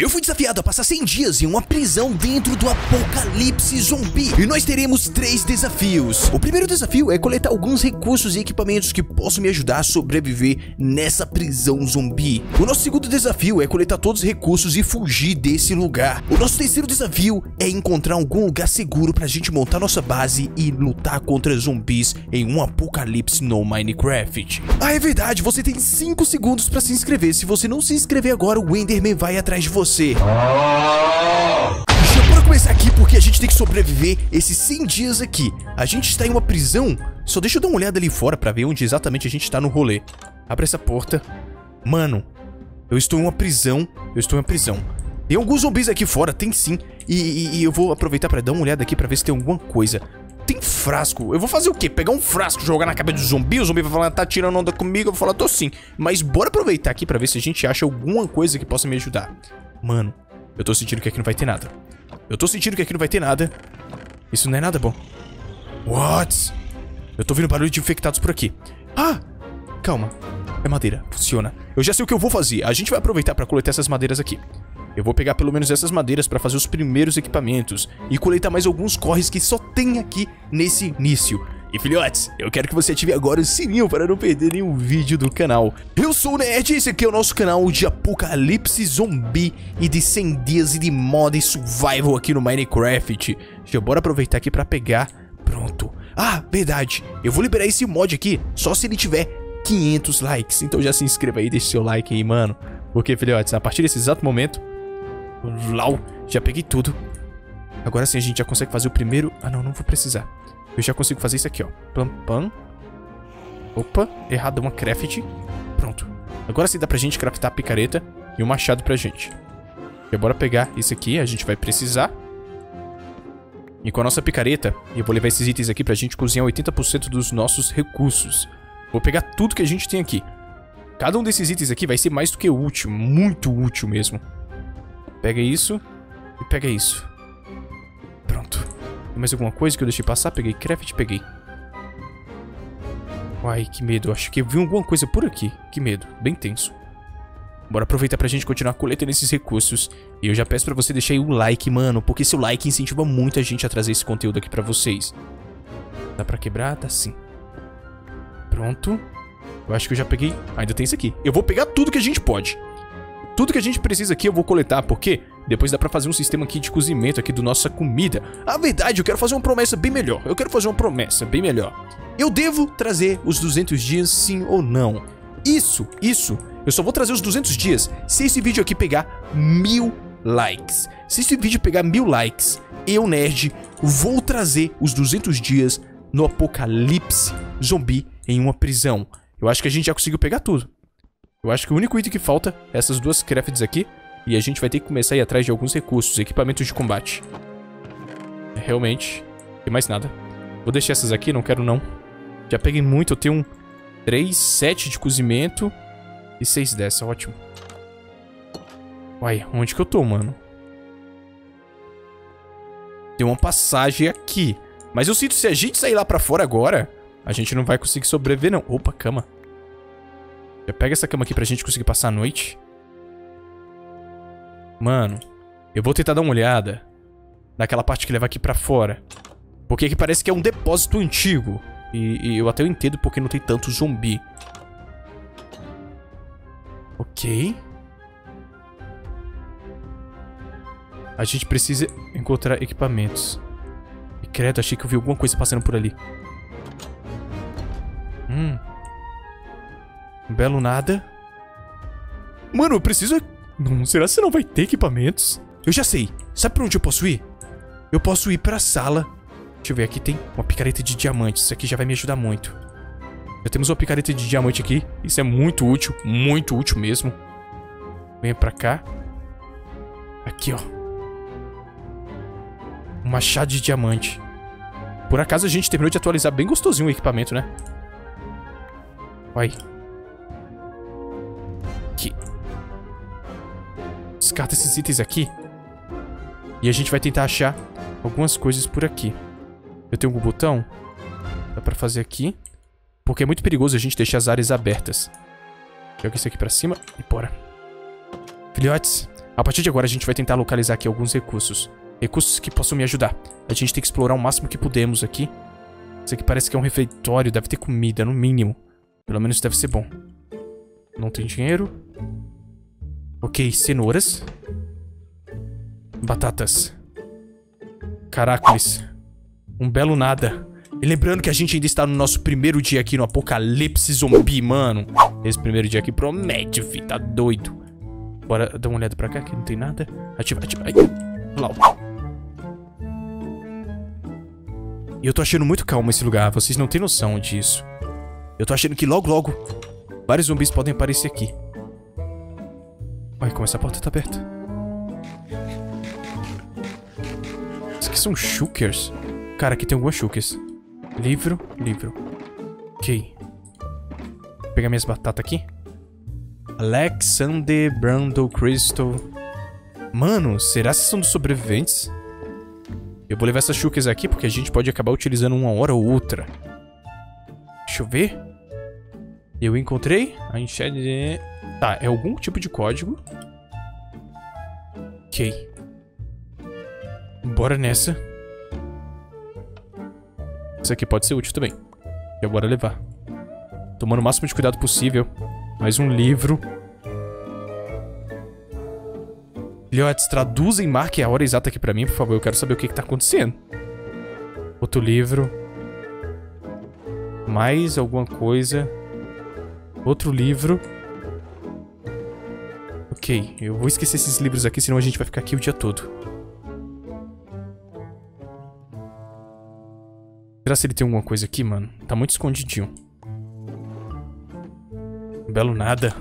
Eu fui desafiado a passar 100 dias em uma prisão dentro do apocalipse zumbi. E nós teremos três desafios. O primeiro desafio é coletar alguns recursos e equipamentos que possam me ajudar a sobreviver nessa prisão zumbi. O nosso segundo desafio é coletar todos os recursos e fugir desse lugar. O nosso terceiro desafio é encontrar algum lugar seguro pra gente montar nossa base e lutar contra zumbis em um apocalipse no Minecraft. Ah, é verdade, você tem 5 segundos pra se inscrever. Se você não se inscrever agora, o Enderman vai atrás de você você. Já bora começar aqui porque a gente tem que sobreviver esses 100 dias aqui. A gente está em uma prisão. Só deixa eu dar uma olhada ali fora pra ver onde exatamente a gente está no rolê. Abre essa porta. Mano, eu estou em uma prisão. Eu estou em uma prisão. Tem alguns zumbis aqui fora, tem sim. E, e, e eu vou aproveitar pra dar uma olhada aqui pra ver se tem alguma coisa. Tem frasco. Eu vou fazer o quê? Pegar um frasco, jogar na cabeça do zumbi, o zumbi vai falar, tá tirando onda comigo, eu vou falar, tô sim. Mas bora aproveitar aqui pra ver se a gente acha alguma coisa que possa me ajudar. Mano, eu tô sentindo que aqui não vai ter nada. Eu tô sentindo que aqui não vai ter nada. Isso não é nada bom. What? Eu tô ouvindo barulho de infectados por aqui. Ah! Calma. É madeira. Funciona. Eu já sei o que eu vou fazer. A gente vai aproveitar pra coletar essas madeiras aqui. Eu vou pegar pelo menos essas madeiras para fazer os primeiros equipamentos e coletar mais alguns corres que só tem aqui nesse início. E filhotes, eu quero que você ative agora o sininho para não perder nenhum vídeo do canal. Eu sou o Nerd e esse aqui é o nosso canal de apocalipse zumbi e de 100 dias e de mod survival aqui no Minecraft. Já bora aproveitar aqui para pegar. Pronto. Ah, verdade. Eu vou liberar esse mod aqui só se ele tiver 500 likes. Então já se inscreva aí, deixa seu like aí, mano. Porque, filhotes, a partir desse exato momento... Lau, já peguei tudo. Agora sim a gente já consegue fazer o primeiro... Ah, não, não vou precisar. Eu já consigo fazer isso aqui, ó. Pam, pam. Opa, errado, uma craft. Pronto. Agora sim dá pra gente craftar a picareta e o um machado pra gente. E bora pegar isso aqui, a gente vai precisar. E com a nossa picareta, eu vou levar esses itens aqui pra gente cozinhar 80% dos nossos recursos. Vou pegar tudo que a gente tem aqui. Cada um desses itens aqui vai ser mais do que útil, muito útil mesmo. Pega isso e pega isso. Mais alguma coisa que eu deixei passar? Peguei craft, peguei. Ai, que medo. Acho que eu vi alguma coisa por aqui. Que medo. Bem tenso. Bora aproveitar pra gente continuar coletando esses recursos. E eu já peço pra você deixar aí um like, mano. Porque seu like incentiva muito a gente a trazer esse conteúdo aqui pra vocês. Dá pra quebrar? Dá sim. Pronto. Eu acho que eu já peguei... ainda tem isso aqui. Eu vou pegar tudo que a gente pode. Tudo que a gente precisa aqui eu vou coletar, porque depois dá pra fazer um sistema aqui de cozimento aqui do nossa comida. A verdade, eu quero fazer uma promessa bem melhor. Eu quero fazer uma promessa bem melhor. Eu devo trazer os 200 dias, sim ou não? Isso, isso. Eu só vou trazer os 200 dias se esse vídeo aqui pegar mil likes. Se esse vídeo pegar mil likes, eu, nerd, vou trazer os 200 dias no apocalipse zumbi em uma prisão. Eu acho que a gente já conseguiu pegar tudo. Eu acho que o único item que falta é essas duas crafts aqui. E a gente vai ter que começar a ir atrás de alguns recursos, equipamentos de combate. Realmente, tem mais nada. Vou deixar essas aqui, não quero não. Já peguei muito, eu tenho um 3, 7 de cozimento e 6 dessa, ótimo. Uai, onde que eu tô, mano? Tem uma passagem aqui. Mas eu sinto se a gente sair lá pra fora agora, a gente não vai conseguir sobreviver, não. Opa, cama. Já pega essa cama aqui pra gente conseguir passar a noite. Mano, eu vou tentar dar uma olhada naquela parte que leva aqui pra fora. Porque aqui parece que é um depósito antigo. E, e eu até entendo porque não tem tanto zumbi. Ok. A gente precisa encontrar equipamentos. E credo, achei que eu vi alguma coisa passando por ali. Hum. Um belo nada. Mano, eu preciso... Não, será que você não vai ter equipamentos? Eu já sei. Sabe pra onde eu posso ir? Eu posso ir pra sala. Deixa eu ver, aqui tem uma picareta de diamantes. Isso aqui já vai me ajudar muito. Já temos uma picareta de diamante aqui. Isso é muito útil, muito útil mesmo. Venha pra cá. Aqui, ó. Um machado de diamante. Por acaso a gente terminou de atualizar bem gostosinho o equipamento, né? Vai. Aqui. Descarta esses itens aqui. E a gente vai tentar achar algumas coisas por aqui. Eu tenho um botão. Dá pra fazer aqui. Porque é muito perigoso a gente deixar as áreas abertas. Joga isso aqui pra cima e bora. Filhotes, A partir de agora, a gente vai tentar localizar aqui alguns recursos. Recursos que possam me ajudar. A gente tem que explorar o máximo que podemos aqui. Isso aqui parece que é um refeitório, deve ter comida, no mínimo. Pelo menos deve ser bom. Não tem dinheiro. Ok, cenouras. Batatas. Caracoles. Um belo nada. E lembrando que a gente ainda está no nosso primeiro dia aqui no Apocalipse Zumbi, mano. Esse primeiro dia aqui promete, fi. Tá doido. Bora dar uma olhada pra cá, que não tem nada. Ativa, ativa. Ai. E eu tô achando muito calmo esse lugar. Vocês não têm noção disso. Eu tô achando que logo, logo, vários zumbis podem aparecer aqui. Olha como essa porta tá aberta. Isso aqui são shookers. Cara, aqui tem algumas shookers. Livro, livro. Ok. Vou pegar minhas batatas aqui. Alexander Brando Crystal. Mano, será que são dos sobreviventes? Eu vou levar essas shookers aqui porque a gente pode acabar utilizando uma hora ou outra. Deixa eu ver. Eu encontrei a enxerga... Tá, é algum tipo de código. Ok. Bora nessa. Isso aqui pode ser útil também. Já bora levar. Tomando o máximo de cuidado possível. Mais um livro. Filhotes, traduzem, marquem a hora exata aqui pra mim, por favor. Eu quero saber o que, que tá acontecendo. Outro livro. Mais alguma coisa. Outro livro. Ok, eu vou esquecer esses livros aqui, senão a gente vai ficar aqui o dia todo. Será se ele tem alguma coisa aqui, mano? Tá muito escondidinho. Belo nada.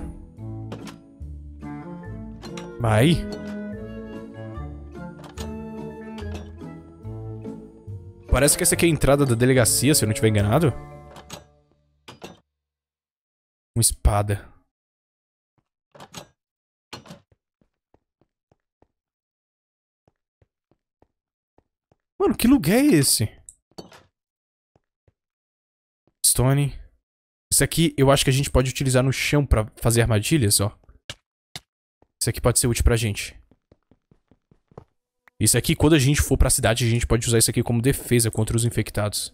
Vai. Parece que essa aqui é a entrada da delegacia, se eu não estiver enganado. Uma espada. Mano, que lugar é esse? Stone. Isso aqui eu acho que a gente pode utilizar no chão pra fazer armadilhas, ó. Isso aqui pode ser útil pra gente. Isso aqui, quando a gente for pra cidade, a gente pode usar isso aqui como defesa contra os infectados.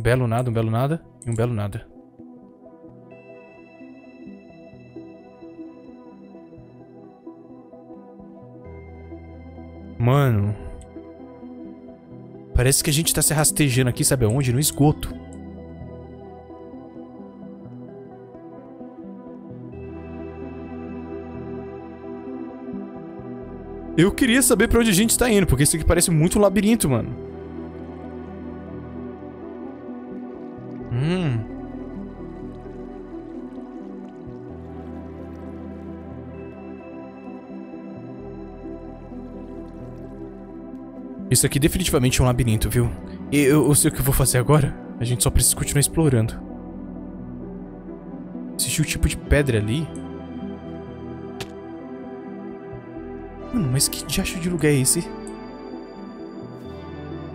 Belo nada, um belo nada e um belo nada. Mano. Parece que a gente tá se rastejando aqui, sabe aonde? No esgoto. Eu queria saber pra onde a gente tá indo, porque isso aqui parece muito um labirinto, mano. Hum. Isso aqui definitivamente é um labirinto, viu? Eu, eu sei o que eu vou fazer agora. A gente só precisa continuar explorando. Existe um tipo de pedra ali. Mano, mas que diacho de lugar é esse?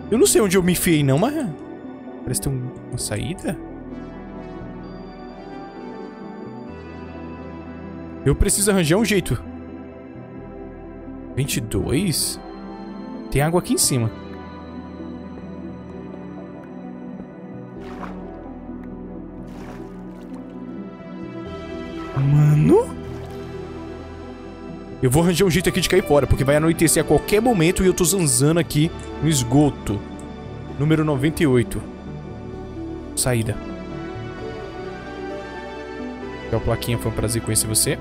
Eu não sei onde eu me enfiei não, mas... Parece ter um, uma saída. Eu preciso arranjar um jeito. 22? Tem água aqui em cima. Mano... Eu vou arranjar um jeito aqui de cair fora, porque vai anoitecer a qualquer momento e eu tô zanzando aqui no esgoto. Número 98. Saída. É a plaquinha, foi um prazer conhecer você.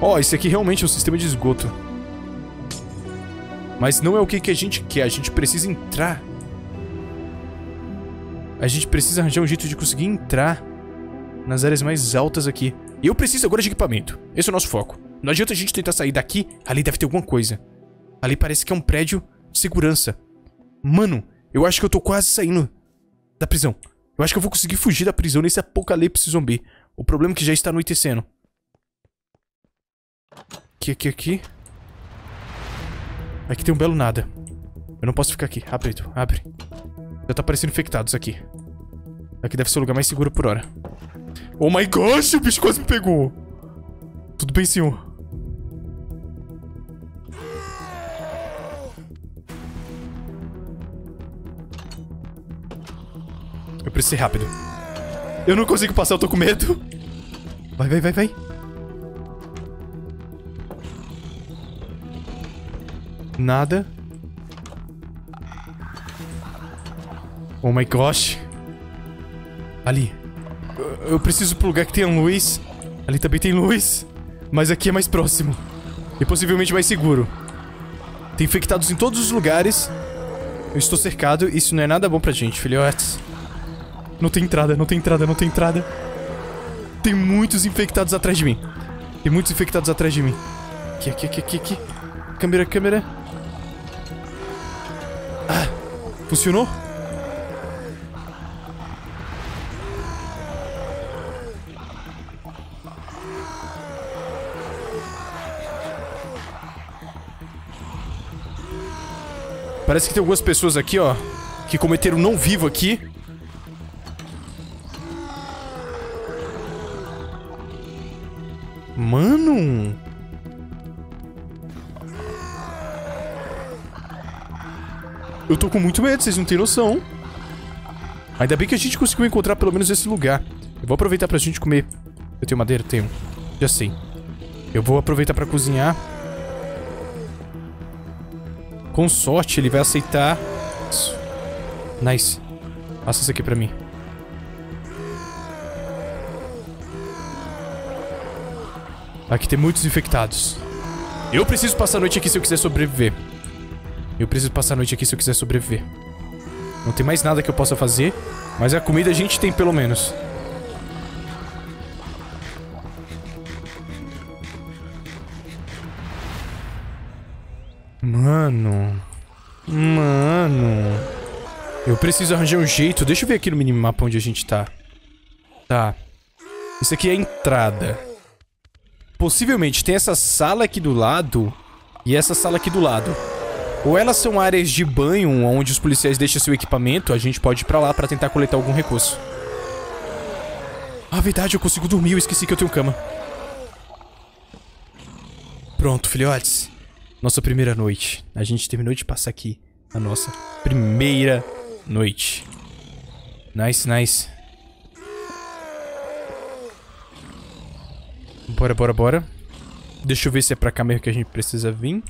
Ó, oh, esse aqui realmente é um sistema de esgoto. Mas não é o que, que a gente quer, a gente precisa entrar a gente precisa arranjar um jeito de conseguir entrar nas áreas mais altas aqui. E eu preciso agora de equipamento. Esse é o nosso foco. Não adianta a gente tentar sair daqui, ali deve ter alguma coisa. Ali parece que é um prédio de segurança. Mano, eu acho que eu tô quase saindo da prisão. Eu acho que eu vou conseguir fugir da prisão nesse apocalipse zumbi. O problema é que já está anoitecendo. Aqui, aqui, aqui. Aqui tem um belo nada. Eu não posso ficar aqui. Abre, tu. Abre. Já tá aparecendo infectados aqui. Aqui deve ser o lugar mais seguro por hora. Oh my gosh, o bicho quase me pegou. Tudo bem, senhor. Preciso ser rápido. Eu não consigo passar, eu tô com medo. Vai, vai, vai, vai. Nada. Oh my gosh. Ali. Eu, eu preciso pro lugar que tenha luz. Ali também tem luz. Mas aqui é mais próximo. E possivelmente mais seguro. Tem infectados em todos os lugares. Eu estou cercado. Isso não é nada bom pra gente, filhotes. Não tem entrada, não tem entrada, não tem entrada. Tem muitos infectados atrás de mim. Tem muitos infectados atrás de mim. Aqui, aqui, aqui, aqui, aqui. Câmera, câmera. Ah, funcionou? Parece que tem algumas pessoas aqui, ó, que cometeram não vivo aqui. Com muito medo, vocês não têm noção. Ainda bem que a gente conseguiu encontrar pelo menos esse lugar. Eu vou aproveitar pra gente comer. Eu tenho madeira? Tenho. Já sei. Eu vou aproveitar pra cozinhar. Com sorte, ele vai aceitar... Isso. Nice. Passa isso aqui pra mim. Aqui tem muitos infectados. Eu preciso passar a noite aqui se eu quiser sobreviver. Eu preciso passar a noite aqui se eu quiser sobreviver. Não tem mais nada que eu possa fazer, mas a comida a gente tem pelo menos. Mano. Mano. Eu preciso arranjar um jeito. Deixa eu ver aqui no minimapa onde a gente tá. Tá. Isso aqui é a entrada. Possivelmente tem essa sala aqui do lado e essa sala aqui do lado. Ou elas são áreas de banho onde os policiais deixam seu equipamento, a gente pode ir pra lá pra tentar coletar algum recurso. Ah, verdade, eu consigo dormir, eu esqueci que eu tenho cama. Pronto, filhotes. Nossa primeira noite. A gente terminou de passar aqui a nossa primeira noite. Nice, nice. Bora, bora, bora. Deixa eu ver se é pra cá mesmo que a gente precisa vir.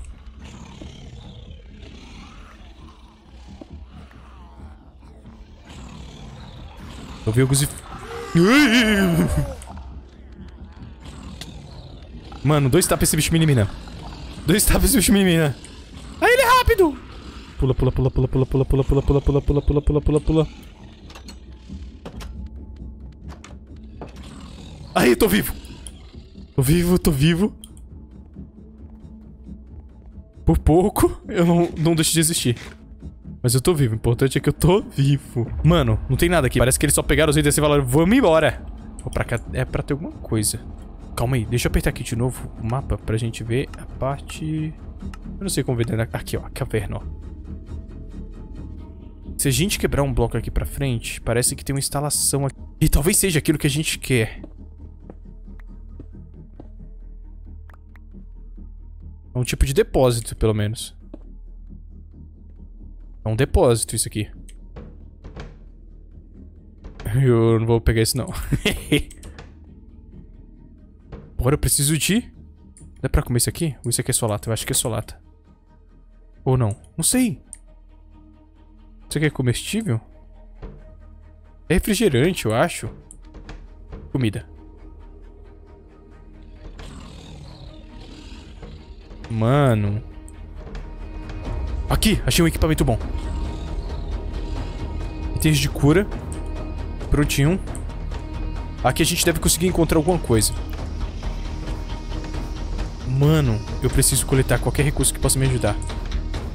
Eu vi alguns... Mano, dois tapas esse bicho me elimina. Dois tapas esse bicho me elimina. Aí ele é rápido! Pula, pula, pula, pula, pula, pula, pula, pula, pula, pula, pula, pula, pula, pula, pula. Aí, tô vivo. Tô vivo, tô vivo. Por pouco, eu não, não deixo de existir. Mas eu tô vivo, o importante é que eu tô vivo. Mano, não tem nada aqui. Parece que eles só pegaram os itens e falaram, vamos embora. Vou pra cá, é pra ter alguma coisa. Calma aí, deixa eu apertar aqui de novo o mapa pra gente ver a parte... Eu não sei como ver dentro Aqui, ó, caverna, ó. Se a gente quebrar um bloco aqui pra frente, parece que tem uma instalação aqui. E talvez seja aquilo que a gente quer. É um tipo de depósito, pelo menos. É um depósito isso aqui. Eu não vou pegar isso não. Agora eu preciso de... Dá pra comer isso aqui? Ou isso aqui é solata? Eu acho que é solata. Ou não? Não sei. Isso aqui é comestível? É refrigerante, eu acho. Comida. Mano. Aqui, achei um equipamento bom. Itens de cura. Prontinho. Aqui a gente deve conseguir encontrar alguma coisa. Mano, eu preciso coletar qualquer recurso que possa me ajudar.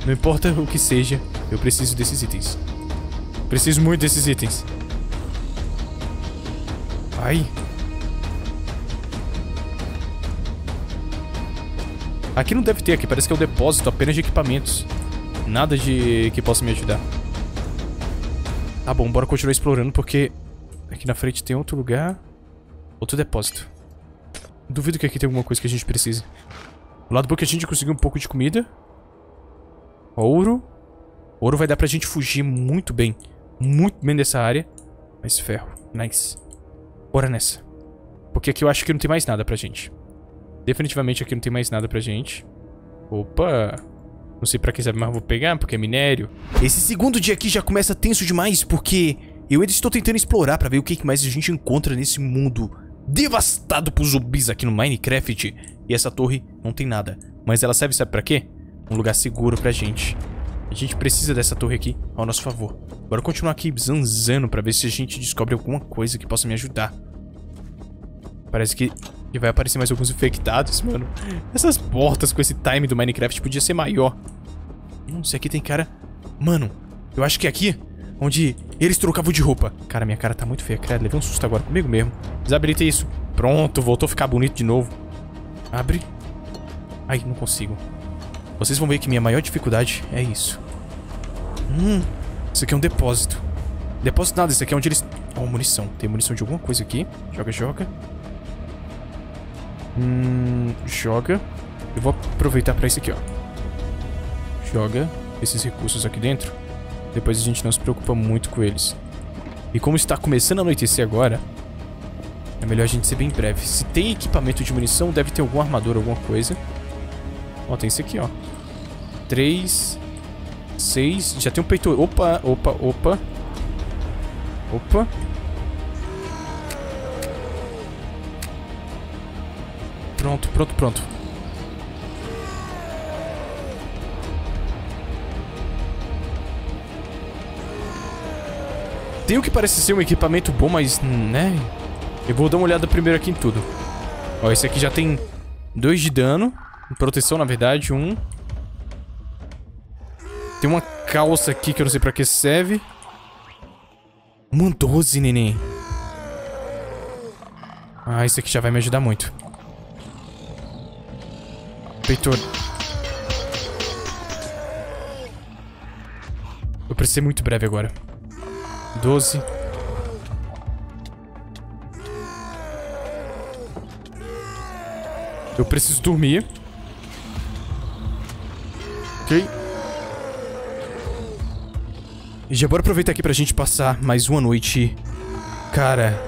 Não importa o que seja, eu preciso desses itens. Preciso muito desses itens. Ai. Aqui não deve ter, aqui parece que é um depósito apenas de equipamentos. Nada de que possa me ajudar. Tá bom, bora continuar explorando porque Aqui na frente tem outro lugar. Outro depósito. Duvido que aqui tem alguma coisa que a gente precise. O lado bom é que a gente conseguiu um pouco de comida. Ouro. Ouro vai dar pra gente fugir muito bem. Muito bem dessa área. Mas ferro. Nice. Bora nessa. Porque aqui eu acho que não tem mais nada pra gente. Definitivamente aqui não tem mais nada pra gente. Opa. Não sei pra que sabe, mas vou pegar, porque é minério. Esse segundo dia aqui já começa tenso demais, porque eu ainda estou tentando explorar pra ver o que mais a gente encontra nesse mundo devastado por zumbis aqui no Minecraft. E essa torre não tem nada. Mas ela serve, sabe pra quê? Um lugar seguro pra gente. A gente precisa dessa torre aqui ao nosso favor. Bora continuar aqui zanzando pra ver se a gente descobre alguma coisa que possa me ajudar. Parece que vai aparecer mais alguns infectados, mano. Essas portas com esse time do Minecraft podia ser maior. Hum, isso aqui tem cara... Mano, eu acho que é aqui onde eles trocavam de roupa. Cara, minha cara tá muito feia, credo. Levei um susto agora comigo mesmo. Desabilitei isso. Pronto, voltou a ficar bonito de novo. Abre. Ai, não consigo. Vocês vão ver que minha maior dificuldade é isso. Hum, isso aqui é um depósito. Depósito nada, isso aqui é onde eles... Ó, oh, munição. Tem munição de alguma coisa aqui. Joga, joga. Hum, joga. Eu vou aproveitar pra isso aqui, ó. Joga esses recursos aqui dentro. Depois a gente não se preocupa muito com eles. E como está começando a anoitecer agora, é melhor a gente ser bem breve. Se tem equipamento de munição, deve ter alguma armadura, alguma coisa. Ó, tem esse aqui, ó. Três... Seis... Já tem um peito... Opa, opa, opa. Opa. Pronto, pronto, pronto. Tem o que parece ser um equipamento bom, mas, né... Eu vou dar uma olhada primeiro aqui em tudo. Ó, esse aqui já tem dois de dano. Proteção, na verdade, um. Tem uma calça aqui que eu não sei pra que serve. Uma 12, neném. Ah, esse aqui já vai me ajudar muito. Peitor. Eu preciso ser muito breve agora. 12. Eu preciso dormir. Ok. E já bora aproveitar aqui pra gente passar mais uma noite. Cara.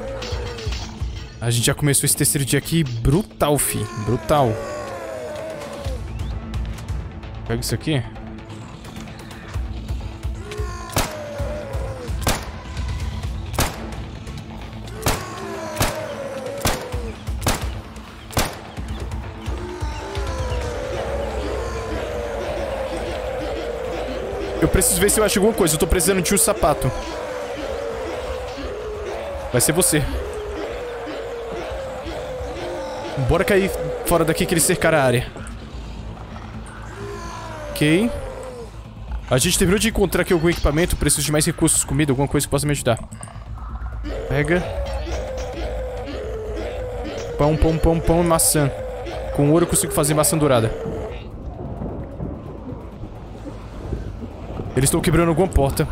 A gente já começou esse terceiro dia aqui brutal, fi. Brutal. Pega isso aqui. Eu preciso ver se eu acho alguma coisa. Eu tô precisando de um sapato. Vai ser você. Bora cair fora daqui que eles cercaram a área. Ok. A gente terminou de encontrar aqui algum equipamento. Preciso de mais recursos, comida, alguma coisa que possa me ajudar. Pega. Pão, pão, pão, pão e maçã. Com ouro eu consigo fazer maçã dourada. Eles estão quebrando alguma porta.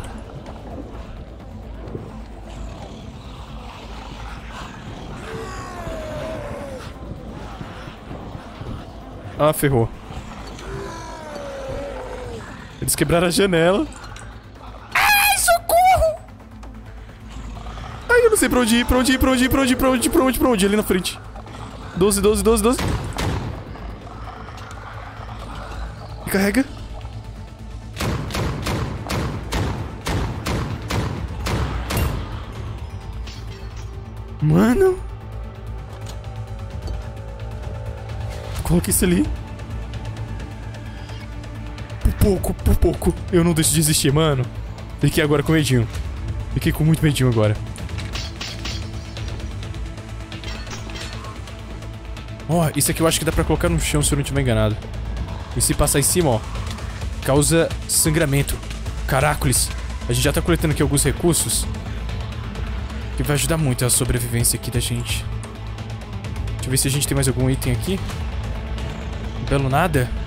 Ah, ferrou. Eles quebraram a janela. Ai, socorro! Ai, eu não sei pra onde ir, pra onde ir, pra onde ir, pra onde ir, pra onde ir, pra onde, pra onde, ali na frente. 12, 12, 12, 12. Carrega. Mano. Coloque isso ali. Pouco, por pouco. Eu não deixo de existir, mano. Fiquei agora com medinho. Fiquei com muito medinho agora. Ó, oh, isso aqui eu acho que dá pra colocar no chão se eu não estiver enganado. E se passar em cima, ó. Causa sangramento. Caracoles. A gente já tá coletando aqui alguns recursos. Que vai ajudar muito a sobrevivência aqui da gente. Deixa eu ver se a gente tem mais algum item aqui. Belo nada.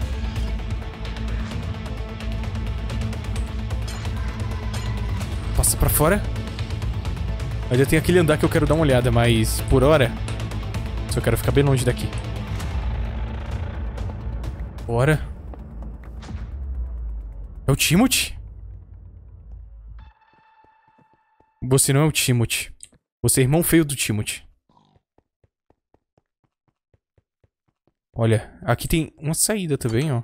Fora. Ainda tem aquele andar que eu quero dar uma olhada, mas por hora... Só quero ficar bem longe daqui. Bora. É o Timothy? Você não é o Timothy. Você é irmão feio do Timothy. Olha, aqui tem uma saída também, ó.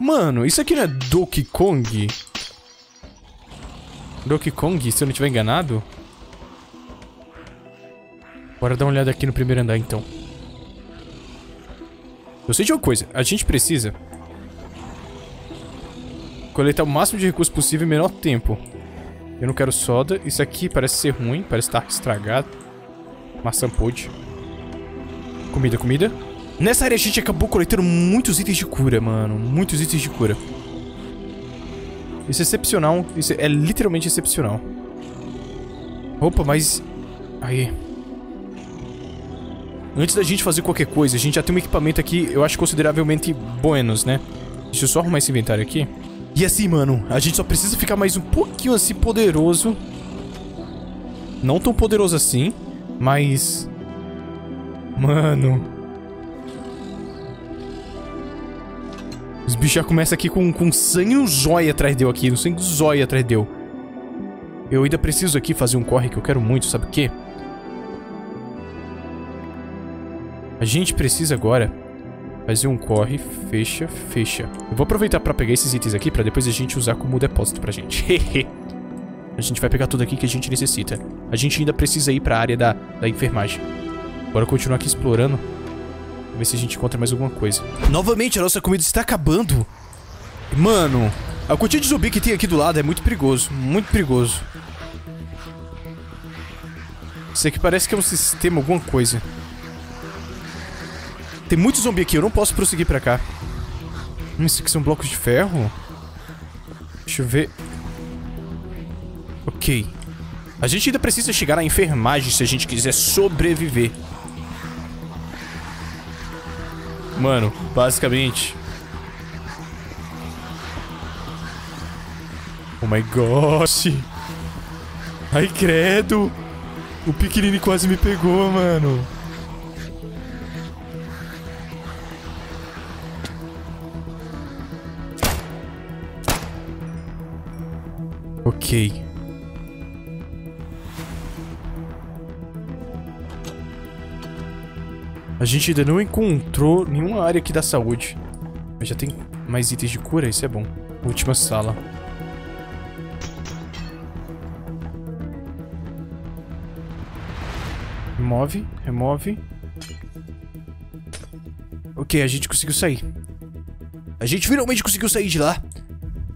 Mano, isso aqui não é Donkey Kong? Donkey Kong, se eu não estiver enganado? Bora dar uma olhada aqui no primeiro andar, então. Eu sei de uma coisa. A gente precisa... Coletar o máximo de recursos possível em menor tempo. Eu não quero soda. Isso aqui parece ser ruim. Parece estar estragado. Maçã podre. Comida, comida. Nessa área a gente acabou coletando muitos itens de cura, mano. Muitos itens de cura. Isso é excepcional. Isso é literalmente excepcional. Opa, mas... Aí. Antes da gente fazer qualquer coisa, a gente já tem um equipamento aqui, eu acho consideravelmente buenos, né? Deixa eu só arrumar esse inventário aqui. E assim, mano, a gente só precisa ficar mais um pouquinho assim poderoso. Não tão poderoso assim, mas... Mano... Os bichos já começam aqui com, com sangue no zóio atrás dele aqui, no sangue zóio atrás dele. Eu ainda preciso aqui fazer um corre que eu quero muito, sabe o quê? A gente precisa agora Fazer um corre, fecha, fecha. Eu vou aproveitar pra pegar esses itens aqui pra depois a gente usar como depósito pra gente. a gente vai pegar tudo aqui que a gente necessita. A gente ainda precisa ir pra área da, da enfermagem. Bora continuar aqui explorando. Ver se a gente encontra mais alguma coisa. Novamente, a nossa comida está acabando. Mano, a quantidade de zumbi que tem aqui do lado é muito perigoso. Muito perigoso. Isso aqui parece que é um sistema, alguma coisa. Tem muito zumbi aqui, eu não posso prosseguir pra cá. Hum, isso aqui são blocos de ferro? Deixa eu ver. Ok. A gente ainda precisa chegar à enfermagem se a gente quiser sobreviver. Mano, basicamente... Oh my gosh. Ai, credo. O pequenino quase me pegou, mano. Ok. A gente ainda não encontrou nenhuma área aqui da saúde. Mas já tem mais itens de cura, isso é bom. Última sala. Remove, remove. Ok, a gente conseguiu sair. A gente finalmente conseguiu sair de lá.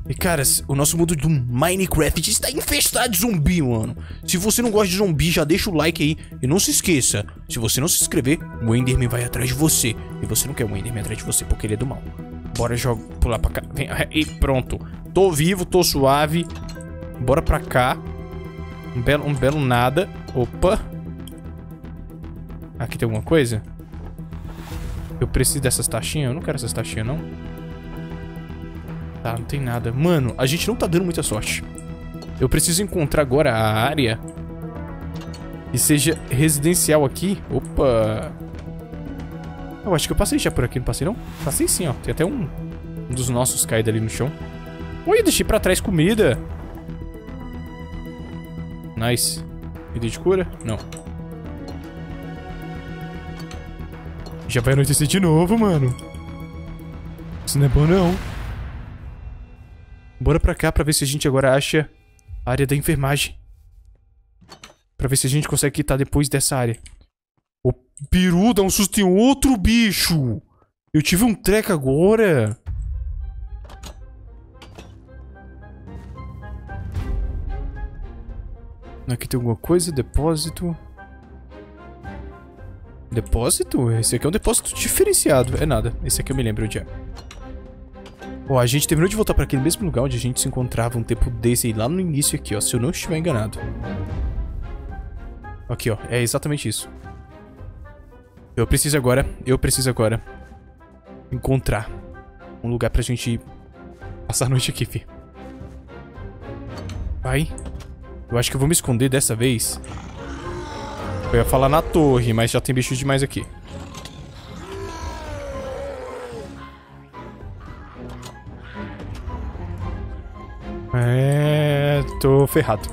E caras, o nosso mundo do Minecraft está infestado de zumbi, mano. Se você não gosta de zumbi, já deixa o like aí. E não se esqueça, se você não se inscrever, o Enderman vai atrás de você. E você não quer o Enderman atrás de você porque ele é do mal. Bora jogar, pular pra cá. Vem, e pronto. Tô vivo, tô suave. Bora pra cá. Um belo, um belo nada. Opa. Aqui tem alguma coisa? Eu preciso dessas taxinhas? Eu não quero essas taxinhas, não. Tá, não tem nada. Mano, a gente não tá dando muita sorte. Eu preciso encontrar agora a área que seja residencial aqui. Opa! Eu acho que eu passei já por aqui, não passei não? Passei sim, ó. Tem até um, um dos nossos caído ali no chão. Oi, deixei pra trás comida. Nice. Vida de cura? Não. Já vai anoitecer de novo, mano. Isso não é bom, não. Bora pra cá pra ver se a gente agora acha a área da enfermagem. Pra ver se a gente consegue quitar depois dessa área. O peru dá um susto em outro bicho. Eu tive um treco agora. Aqui tem alguma coisa? Depósito. Depósito? Esse aqui é um depósito diferenciado. É nada. Esse aqui eu me lembro onde é. Ó, a gente terminou de voltar para aquele mesmo lugar onde a gente se encontrava um tempo desse lá no início aqui, ó, se eu não estiver enganado. Aqui, ó, é exatamente isso. Eu preciso agora, eu preciso agora encontrar um lugar pra gente passar a noite aqui, fi. Vai. Eu acho que eu vou me esconder dessa vez. Eu ia falar na torre, mas já tem bichos demais aqui. É... Tô ferrado.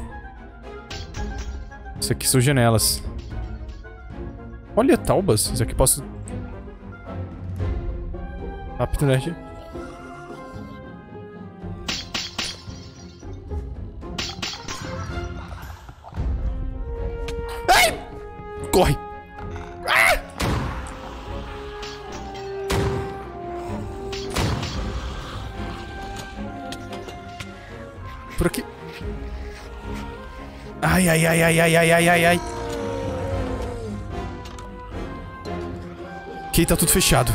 Isso aqui são janelas. Olha, taubas. Isso aqui posso... Rápido, né? ai, ai, ai, ai, ai, ai, ai, ai. Ok, tá tudo fechado.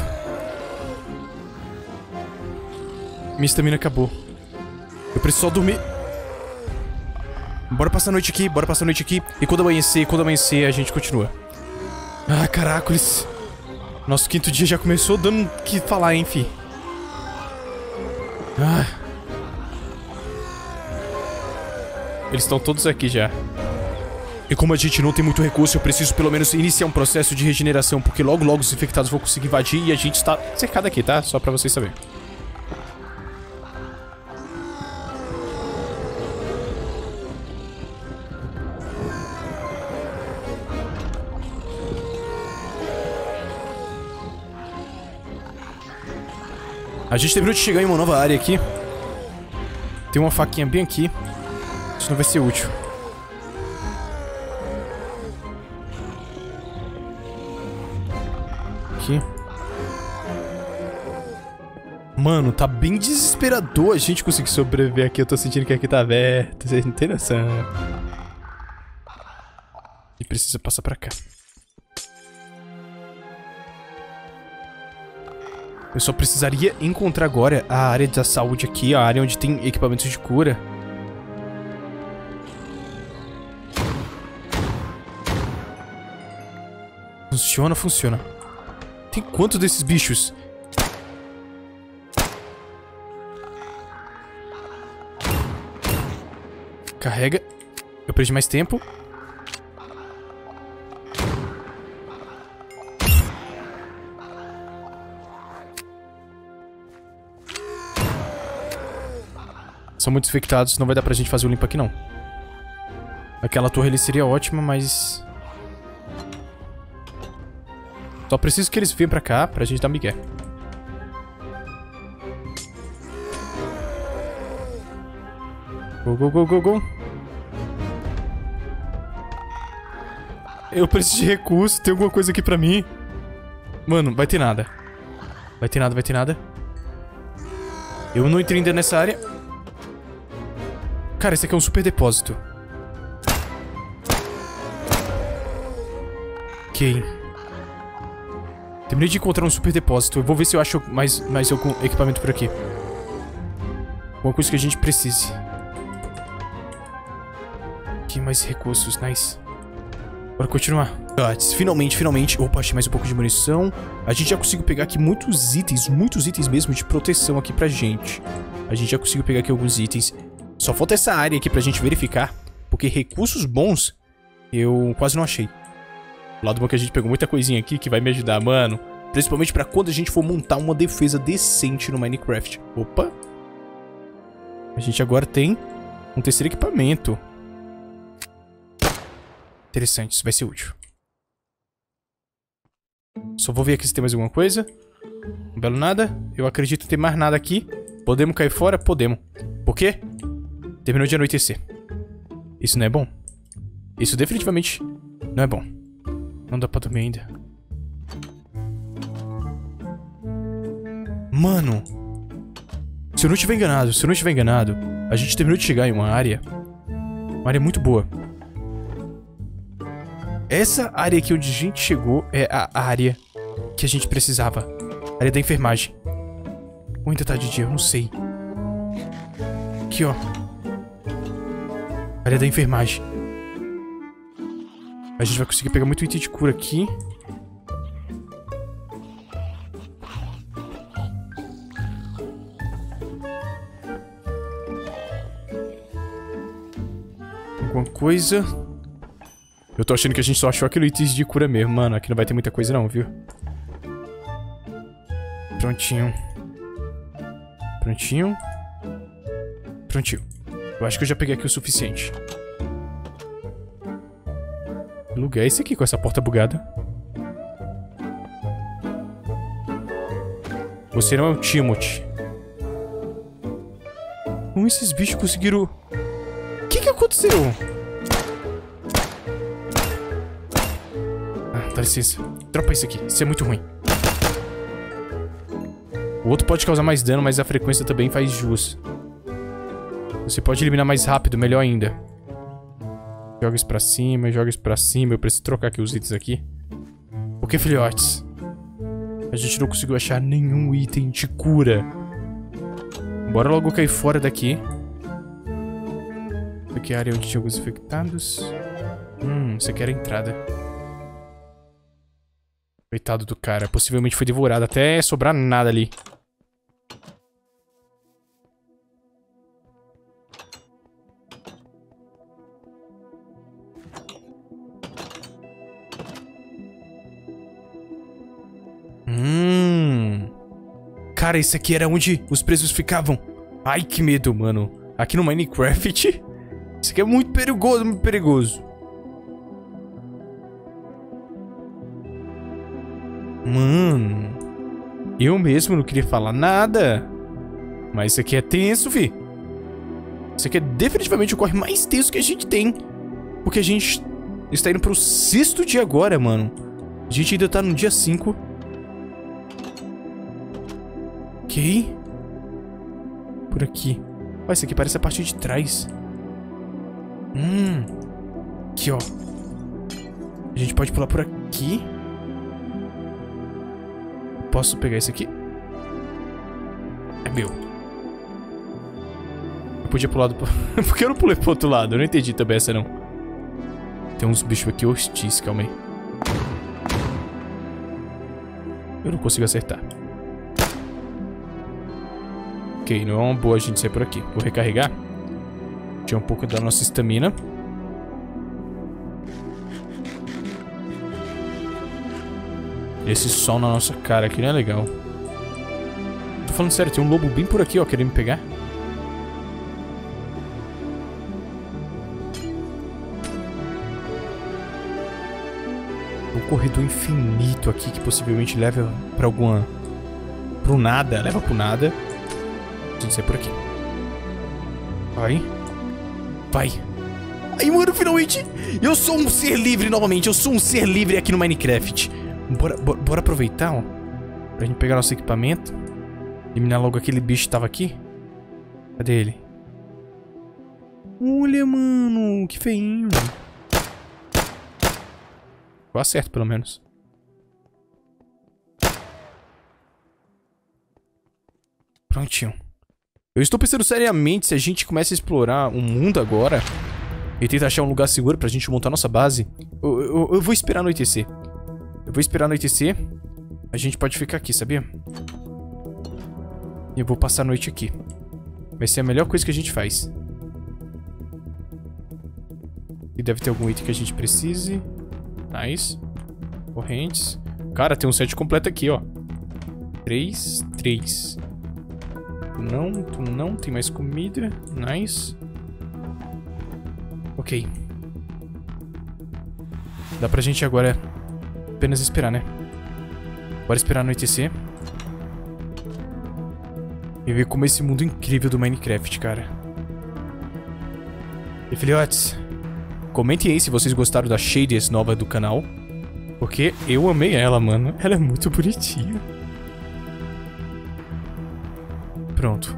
Minha estamina acabou. Eu preciso só dormir. Bora passar a noite aqui, bora passar a noite aqui. E quando amanhecer, quando amanhecer, a gente continua. Ah, caracoles. Nosso quinto dia já começou dando o que falar, hein, fi. Ah. Eles estão todos aqui já. E como a gente não tem muito recurso, eu preciso pelo menos iniciar um processo de regeneração, porque logo logo os infectados vão conseguir invadir e a gente está cercado aqui, tá? Só pra vocês saberem. A gente terminou de chegar em uma nova área aqui. Tem uma faquinha bem aqui. Isso não vai ser útil. Mano, tá bem desesperador a gente conseguir sobreviver aqui. Eu tô sentindo que aqui tá aberto. Vocês não tem noção. E precisa passar pra cá. Eu só precisaria encontrar agora a área da saúde aqui, a área onde tem equipamentos de cura. Funciona, funciona. Tem quantos desses bichos? Carrega. Eu perdi mais tempo. São muitos infectados, não vai dar pra gente fazer o limpo aqui não. Aquela torre ali seria ótima, mas... Só preciso que eles venham pra cá pra gente dar migué. Go, go, go, go, go. Eu preciso de recurso, tem alguma coisa aqui pra mim. Mano, vai ter nada. Vai ter nada, vai ter nada. Eu não entrei ainda nessa área. Cara, esse aqui é um super depósito. Ok. Terminei de encontrar um super depósito. Eu vou ver se eu acho mais, mais algum equipamento por aqui. Alguma coisa que a gente precise. Mais recursos. Nice. Bora continuar. Guts, finalmente, finalmente. Opa, achei mais um pouco de munição. A gente já conseguiu pegar aqui muitos itens, muitos itens mesmo de proteção aqui pra gente. A gente já conseguiu pegar aqui alguns itens. Só falta essa área aqui pra gente verificar. Porque recursos bons eu quase não achei. O lado bom é que a gente pegou muita coisinha aqui que vai me ajudar, mano. Principalmente pra quando a gente for montar uma defesa decente no Minecraft. Opa. A gente agora tem um terceiro equipamento. Interessante, isso vai ser útil. Só vou ver aqui se tem mais alguma coisa. Um belo nada. Eu acredito ter mais nada aqui. Podemos cair fora? Podemos. Por quê? Terminou de anoitecer. Isso não é bom. Isso definitivamente não é bom. Não dá pra dormir ainda. Mano. Se eu não estiver enganado, se eu não estiver enganado, a gente terminou de chegar em uma área. Uma área muito boa. Essa área aqui onde a gente chegou é a área que a gente precisava. A área da enfermagem. Ou ainda tá de dia, eu não sei. Aqui, ó. Área da enfermagem. A gente vai conseguir pegar muito item de cura aqui. Alguma coisa. Eu tô achando que a gente só achou aquele item de cura mesmo. Mano, aqui não vai ter muita coisa não, viu? Prontinho. Prontinho. Prontinho. Eu acho que eu já peguei aqui o suficiente. Que lugar é esse aqui com essa porta bugada? Você não é o Timothy. Como esses bichos conseguiram... O que que aconteceu? Dá licença. Dropa isso aqui. Isso é muito ruim. O outro pode causar mais dano, mas a frequência também faz jus. Você pode eliminar mais rápido, melhor ainda. Joga isso pra cima, joga isso pra cima. Eu preciso trocar aqui os itens aqui. Por que, filhotes? A gente não conseguiu achar nenhum item de cura. Bora logo cair fora daqui. Aqui é a área onde tinha alguns infectados. Hum, isso aqui era a entrada. Coitado do cara. Possivelmente foi devorado até sobrar nada ali. Hum. Cara, esse aqui era onde os presos ficavam. Ai, que medo, mano. Aqui no Minecraft. Isso aqui é muito perigoso, muito perigoso. Mano. Eu mesmo não queria falar nada. Mas isso aqui é tenso, vi. Isso aqui é definitivamente o corre mais tenso que a gente tem. Porque a gente está indo pro sexto dia agora, mano. A gente ainda tá no dia 5. Ok. Por aqui. Olha, isso aqui parece a parte de trás. Hum. Aqui, ó. A gente pode pular por aqui. Posso pegar esse aqui? É meu. Eu podia pular do... Por que eu não pulei pro outro lado? Eu não entendi também essa, não. Tem uns bichos aqui hostis, calma aí. Eu não consigo acertar. Ok, não é uma boa a gente sair por aqui. Vou recarregar. Tinha um pouco da nossa estamina. Esse sol na nossa cara aqui não é legal. Tô falando sério, tem um lobo bem por aqui, ó, querendo me pegar. Um corredor infinito aqui que possivelmente leva pra alguma... Pro nada, leva pro nada. Gente sai por aqui. Vai. Vai. Ai, mano, finalmente! Eu sou um ser livre novamente. Eu sou um ser livre aqui no Minecraft. Bora, bora, bora aproveitar, ó. Pra gente pegar nosso equipamento. Eliminar logo aquele bicho que tava aqui. Cadê ele? Olha, mano. Que feinho. Eu acerto, pelo menos. Prontinho. Eu estou pensando seriamente se a gente começa a explorar o mundo agora e tenta achar um lugar seguro pra gente montar nossa base. Eu, eu, eu vou esperar anoitecer. Eu vou esperar anoitecer. A gente pode ficar aqui, sabia? E eu vou passar a noite aqui. Vai ser a melhor coisa que a gente faz. E deve ter algum item que a gente precise. Nice. Correntes. Cara, tem um set completo aqui, ó. Três, três. Tu não, tu não. Tem mais comida. Nice. Ok. Dá pra gente agora apenas esperar, né? Bora esperar anoitecer. E ver como esse mundo incrível do Minecraft, cara. E filhotes, comentem aí se vocês gostaram da Shaders nova do canal. Porque eu amei ela, mano. Ela é muito bonitinha. Pronto.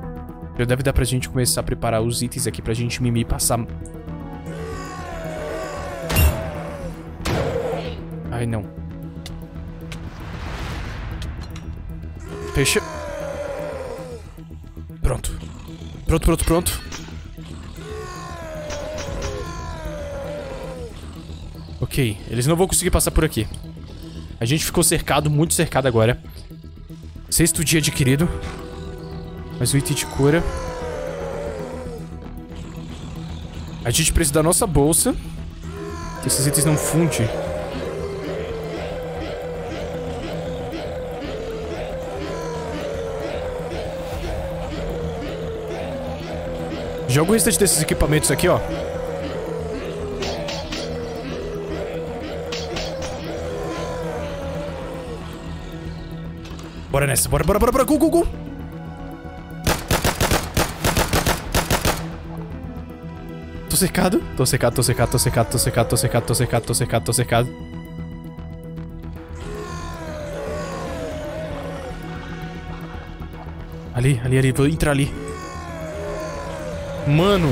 Já deve dar pra gente começar a preparar os itens aqui pra gente mimir passar... Ai, não. Fecha. Pronto. Pronto, pronto, pronto. Ok, eles não vão conseguir passar por aqui. A gente ficou cercado, muito cercado agora. Sexto dia adquirido. Mais um item de cura. A gente precisa da nossa bolsa. Esses itens não fundem. Joga o restante desses equipamentos aqui, ó. Bora nessa, bora, bora, bora, bora, go, go, go. Tô cercado, tô cercado, tô cercado, tô cercado, tô cercado, tô cercado, tô cercado, tô cercado, tô cercado. Ali, ali, ali, vou entrar ali. Mano,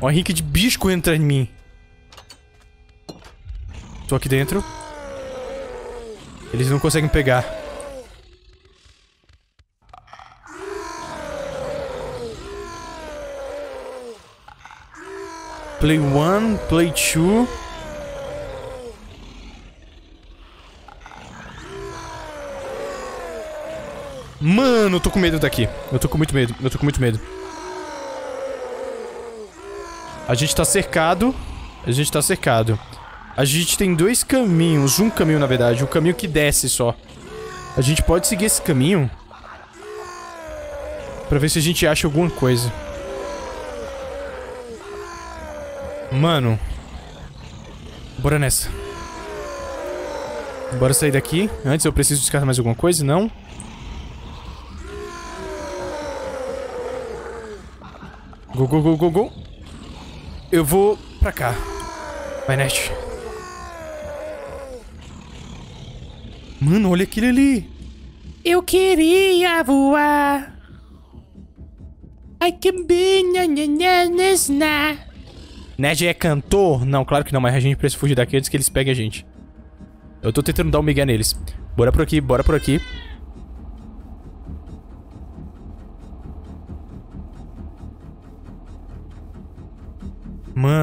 o Henrique de bicho entra em mim. Tô aqui dentro. Eles não conseguem pegar. Play 1, Play 2. Mano, eu tô com medo daqui. Eu tô com muito medo. Eu tô com muito medo. A gente tá cercado. A gente tá cercado. A gente tem dois caminhos. Um caminho, na verdade. Um caminho que desce só. A gente pode seguir esse caminho. Pra ver se a gente acha alguma coisa. Mano. Bora nessa. Bora sair daqui. Antes eu preciso descartar mais alguma coisa, não? Go, go, go, go, go. Eu vou pra cá. Vai, Net. Mano, olha aquele ali. Eu queria voar. I can be na. Ned é cantor? Não, claro que não, mas a gente precisa fugir daqui antes que eles peguem a gente. Eu tô tentando dar um migué neles. Bora por aqui, bora por aqui.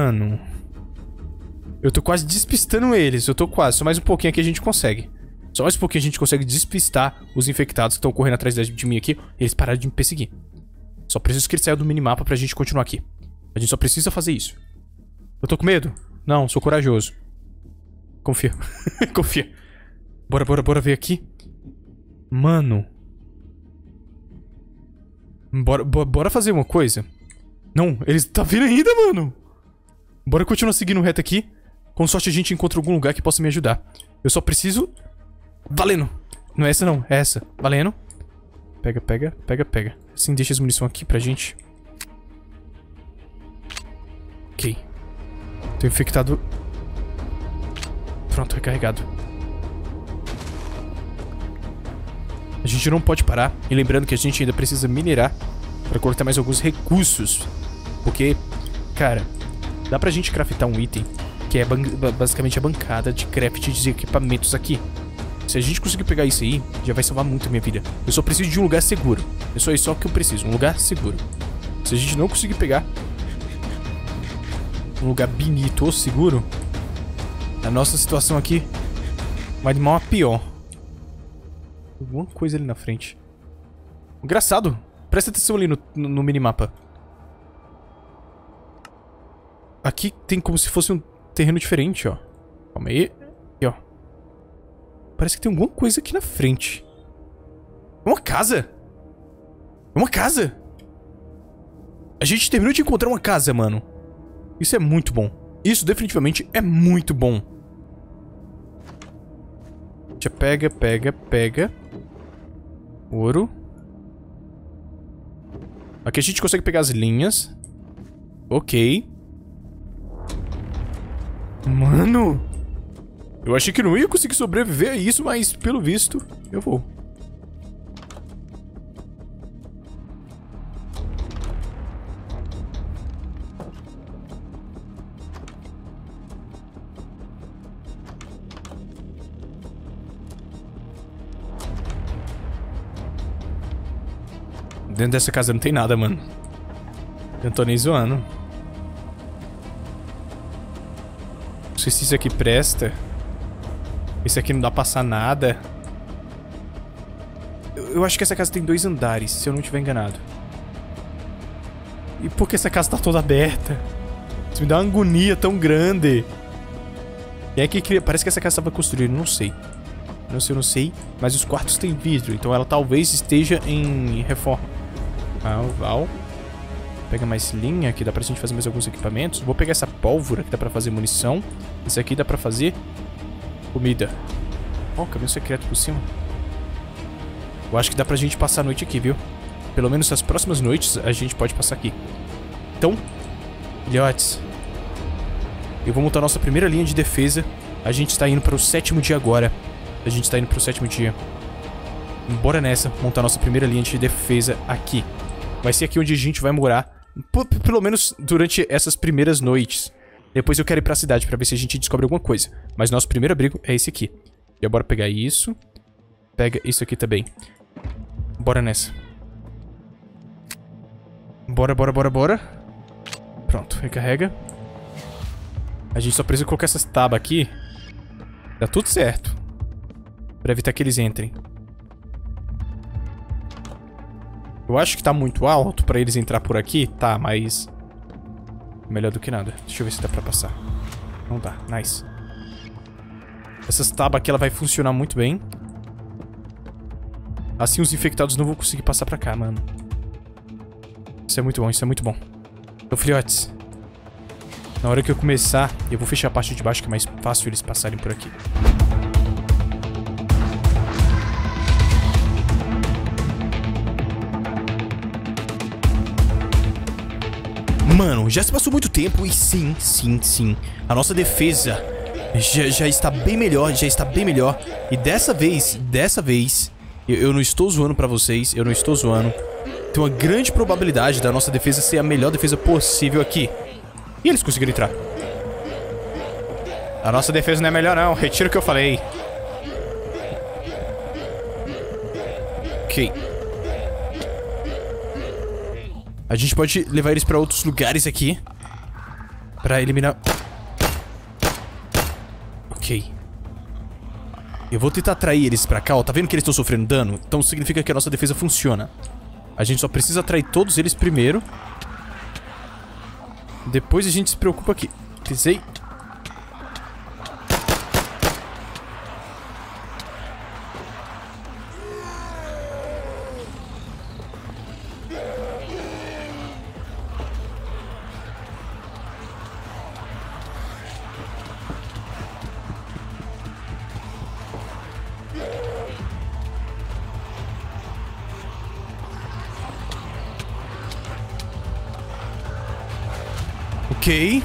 Mano. Eu tô quase despistando eles. Eu tô quase. Só mais um pouquinho aqui a gente consegue. Só mais um pouquinho a gente consegue despistar os infectados que estão correndo atrás de mim aqui. Eles pararam de me perseguir. Só preciso que eles saiam do minimapa pra gente continuar aqui. A gente só precisa fazer isso. Eu tô com medo? Não, sou corajoso. Confia. Confia. Bora, bora, bora ver aqui. Mano. Bora, bora fazer uma coisa. Não, eles tá vindo ainda, mano. Bora continuar seguindo reto aqui. Com sorte a gente encontra algum lugar que possa me ajudar. Eu só preciso... Valendo. Não é essa não, é essa. Valendo. Pega, pega, pega, pega. Assim deixa as munições aqui pra gente. Ok. Tô infectado. Pronto, recarregado. A gente não pode parar. E lembrando que a gente ainda precisa minerar para coletar mais alguns recursos. Porque, cara, dá pra gente craftar um item que é basicamente a bancada de craft de equipamentos aqui. Se a gente conseguir pegar isso aí, já vai salvar muito a minha vida. Eu só preciso de um lugar seguro. É só isso que eu preciso, um lugar seguro. Se a gente não conseguir pegar, um lugar bonito ou seguro, a nossa situação aqui vai de mal a pior. Alguma coisa ali na frente. Engraçado. Presta atenção ali no, no, no minimapa. Aqui tem como se fosse um terreno diferente, ó. Calma aí. Aqui, ó. Parece que tem alguma coisa aqui na frente. É uma casa. É uma casa. A gente terminou de encontrar uma casa, mano. Isso é muito bom. Isso definitivamente é muito bom. Já pega, pega, pega. Ouro. Aqui a gente consegue pegar as linhas. Ok. Mano! Eu achei que não ia conseguir sobreviver a isso, mas pelo visto, eu vou. Dentro dessa casa não tem nada, mano. Eu tô nem zoando. Sei se isso aqui presta. Esse aqui não dá pra passar nada. Eu, eu acho que essa casa tem dois andares, se eu não estiver enganado. E por que essa casa tá toda aberta? Isso me dá uma agonia tão grande. Quem é que. Parece que essa casa estava construída, não sei. Não sei, não sei. Mas os quartos têm vidro, então ela talvez esteja em reforma. Val, Val. Pega mais linha, aqui dá pra gente fazer mais alguns equipamentos. Vou pegar essa pólvora, que dá pra fazer munição. Esse aqui dá pra fazer comida. Ó, oh, caminho secreto por cima. Eu acho que dá pra gente passar a noite aqui, viu? Pelo menos as próximas noites a gente pode passar aqui. Então, filhotes, eu vou montar nossa primeira linha de defesa. A gente está indo para o sétimo dia agora. A gente está indo para o sétimo dia. Bora nessa, montar nossa primeira linha de defesa aqui. Vai ser aqui onde a gente vai morar. Pelo menos durante essas primeiras noites. Depois eu quero ir pra cidade pra ver se a gente descobre alguma coisa. Mas nosso primeiro abrigo é esse aqui. E bora pegar isso. Pega isso aqui também. Bora nessa. Bora, bora, bora, bora. Pronto, recarrega. A gente só precisa colocar essas tábuas aqui. Dá tudo certo. Pra evitar que eles entrem. Eu acho que tá muito alto pra eles entrar por aqui. Tá, mas... Melhor do que nada. Deixa eu ver se dá pra passar. Não dá. Nice. Essas tábuas aqui, ela vai funcionar muito bem. Assim os infectados não vão conseguir passar pra cá, mano. Isso é muito bom, isso é muito bom. Então, filhotes. Na hora que eu começar, eu vou fechar a parte de baixo que é mais fácil eles passarem por aqui. Mano, já se passou muito tempo e sim, sim, sim. A nossa defesa já, já está bem melhor, já está bem melhor. E dessa vez, dessa vez, eu, eu não estou zoando pra vocês, eu não estou zoando. Tem uma grande probabilidade da nossa defesa ser a melhor defesa possível aqui. E eles conseguiram entrar. A nossa defesa não é melhor não, retiro o que eu falei. Ok. A gente pode levar eles pra outros lugares aqui. Pra eliminar... Ok. Eu vou tentar atrair eles pra cá, ó. Tá vendo que eles estão sofrendo dano? Então significa que a nossa defesa funciona. A gente só precisa atrair todos eles primeiro. Depois a gente se preocupa aqui. Pisei. Ok.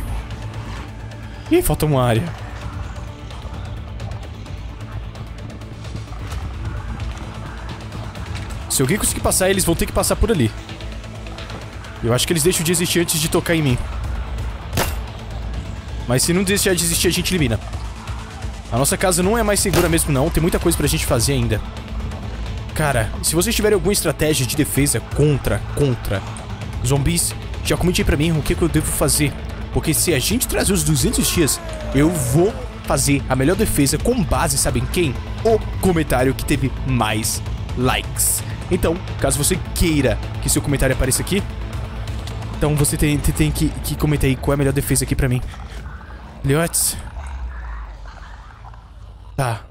Ih, falta uma área. Se alguém conseguir passar, eles vão ter que passar por ali. Eu acho que eles deixam de existir antes de tocar em mim. Mas se não deixar de existir, a gente elimina. A nossa casa não é mais segura mesmo, não. Tem muita coisa pra gente fazer ainda. Cara, se vocês tiverem alguma estratégia de defesa contra, contra zumbis, já comente aí pra mim o que, que eu devo fazer. Porque se a gente trazer os 200 dias, eu vou fazer a melhor defesa com base, sabem quem? O comentário que teve mais likes. Então, caso você queira que seu comentário apareça aqui, então você tem, tem que, que comentar aí qual é a melhor defesa aqui pra mim. Leotes. Tá.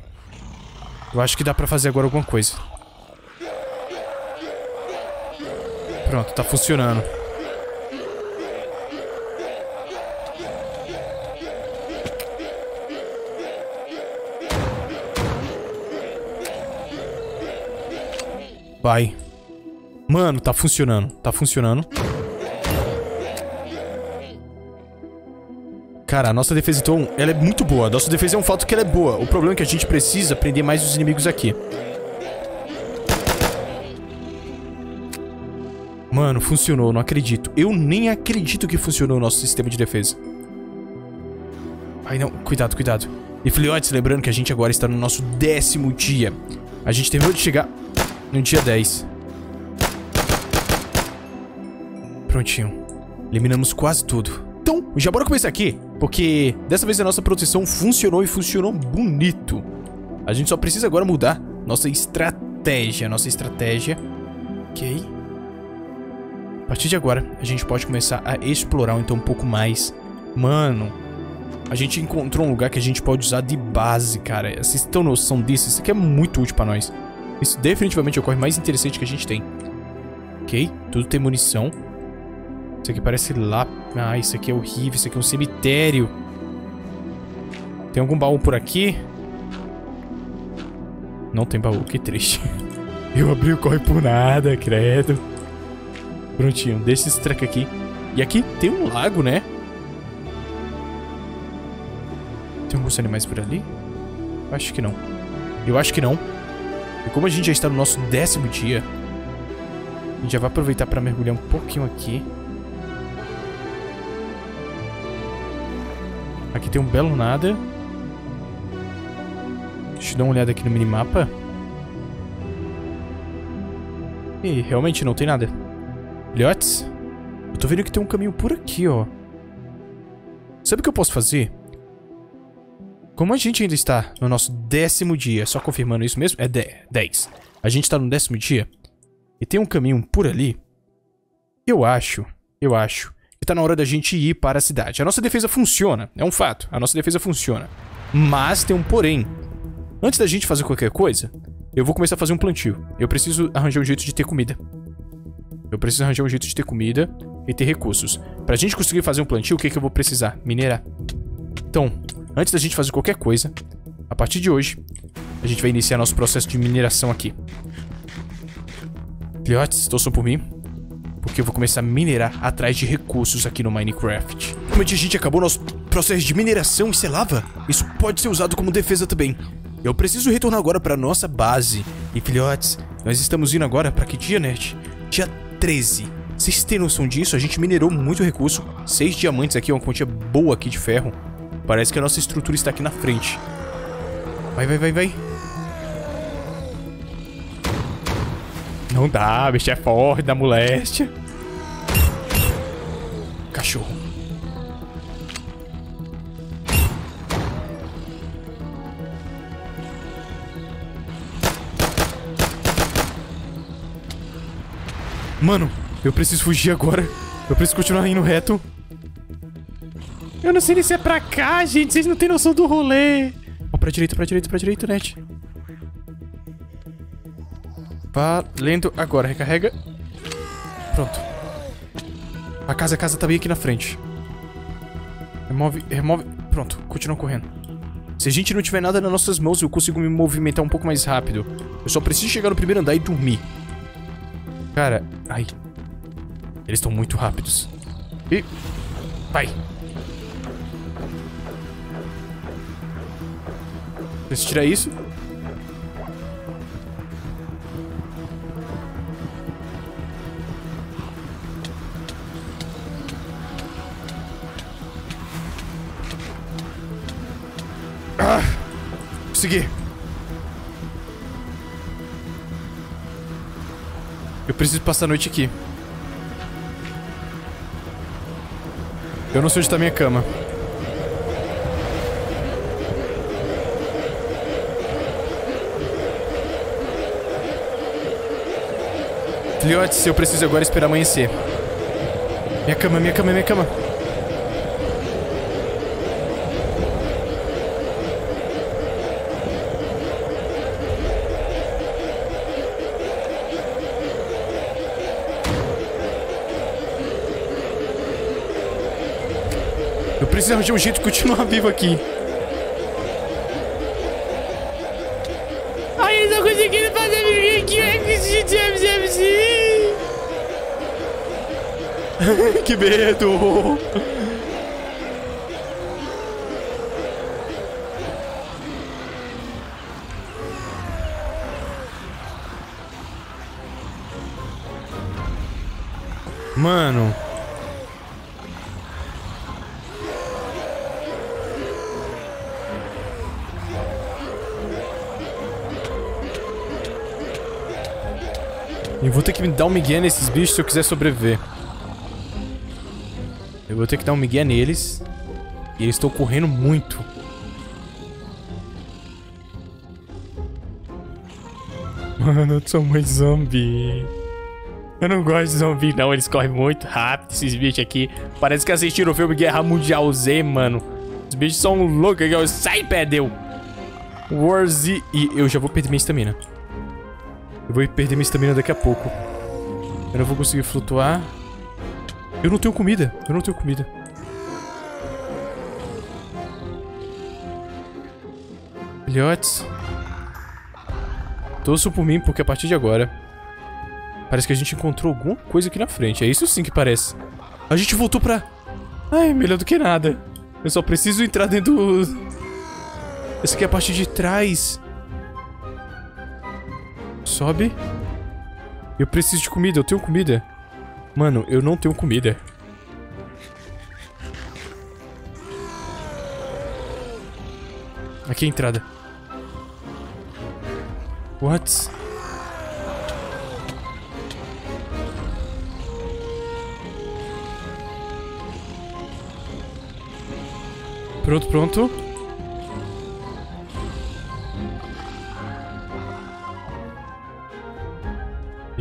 Eu acho que dá pra fazer agora alguma coisa. Pronto, tá funcionando. Vai. Mano, tá funcionando. Tá funcionando. Cara, a nossa defesa, então, ela é muito boa. Nossa defesa é um fato que ela é boa. O problema é que a gente precisa prender mais os inimigos aqui. Mano, funcionou, não acredito. Eu nem acredito que funcionou o nosso sistema de defesa. Ai, não. Cuidado, cuidado. E filhotes, lembrando que a gente agora está no nosso décimo dia. A gente terminou de chegar no dia 10. Prontinho. Eliminamos quase tudo. Então, já bora começar aqui, porque dessa vez a nossa proteção funcionou e funcionou bonito. A gente só precisa agora mudar nossa estratégia, nossa estratégia. Ok. A partir de agora, a gente pode começar a explorar então um pouco mais Mano, a gente encontrou um lugar que a gente pode usar de base, cara. Vocês têm noção disso? Isso aqui é muito útil pra nós. Isso definitivamente é o corre mais interessante que a gente tem. Ok, tudo tem munição. Isso aqui parece lá... Ah, isso aqui é horrível. Isso aqui é um cemitério. Tem algum baú por aqui? Não tem baú, que triste. Eu abri o corre por nada, credo. Prontinho, deixa esse treco aqui. E aqui tem um lago, né? Tem alguns animais por ali? Acho que não. Eu acho que não. E como a gente já está no nosso décimo dia, a gente já vai aproveitar para mergulhar um pouquinho aqui. Aqui tem um belo nada. Deixa eu dar uma olhada aqui no minimapa. E realmente não tem nada. Filhotes? Eu tô vendo que tem um caminho por aqui, ó. Sabe o que eu posso fazer? Como a gente ainda está no nosso décimo dia, só confirmando isso mesmo, é 10. A gente está no décimo dia e tem um caminho por ali. Eu acho, eu acho que tá na hora da gente ir para a cidade. A nossa defesa funciona, é um fato. A nossa defesa funciona. Mas tem um porém. Antes da gente fazer qualquer coisa, eu vou começar a fazer um plantio. Eu preciso arranjar um jeito de ter comida. Eu preciso arranjar um jeito de ter comida e ter recursos. Pra gente conseguir fazer um plantio, o que, que eu vou precisar? Minerar. Então, antes da gente fazer qualquer coisa, a partir de hoje, a gente vai iniciar nosso processo de mineração aqui. Filhotes, torçam por mim, porque eu vou começar a minerar atrás de recursos aqui no Minecraft. Como a gente acabou nosso processo de mineração, isso é lava? Isso pode ser usado como defesa também. Eu preciso retornar agora para nossa base. E filhotes, nós estamos indo agora para que dia, Nerd? Dia 13. Vocês têm noção disso? A gente minerou muito recurso. Seis diamantes aqui, uma quantia boa aqui de ferro. Parece que a nossa estrutura está aqui na frente. Vai, vai, vai, vai. Não dá, bicho é forte, da moléstia. Cachorro. Mano, eu preciso fugir agora. Eu preciso continuar indo reto. Eu não sei nem se é pra cá, gente. Vocês não têm noção do rolê. Ó, pra direita, pra direita, pra direita, net. Valendo agora. Recarrega. Pronto. A casa, a casa tá bem aqui na frente. Remove, remove. Pronto, continua correndo. Se a gente não tiver nada nas nossas mãos, eu consigo me movimentar um pouco mais rápido. Eu só preciso chegar no primeiro andar e dormir. Cara, ai. Eles estão muito rápidos. E... Vai. Preciso tirar isso. Ah! Consegui. Eu preciso passar a noite aqui. Eu não sei onde tá minha cama. Filhotes, eu preciso agora esperar amanhecer. Minha cama, minha cama, minha cama. Eu preciso arranjar um jeito de continuar vivo aqui. que medo! Mano. Eu vou ter que me dar um migué nesses bichos se eu quiser sobreviver. Vou ter que dar um migué neles. E eles estão correndo muito. Mano, eu sou muito zumbi. Eu não gosto de zumbi, não. Eles correm muito rápido, esses bichos aqui. Parece que assistiram o filme Guerra Mundial Z, mano. Os bichos são loucos. Sai, perdeu. War Z. E eu já vou perder minha estamina. Eu vou perder minha estamina daqui a pouco. Eu não vou conseguir flutuar. Eu não tenho comida. Eu não tenho comida. Filhotes. Torço por mim, porque a partir de agora... Parece que a gente encontrou alguma coisa aqui na frente. É isso sim que parece. A gente voltou pra... Ai, melhor do que nada. Eu só preciso entrar dentro do... Essa aqui é a parte de trás. Sobe. Eu preciso de comida, eu tenho comida. Mano, eu não tenho comida. Aqui é a entrada. What? Pronto, pronto.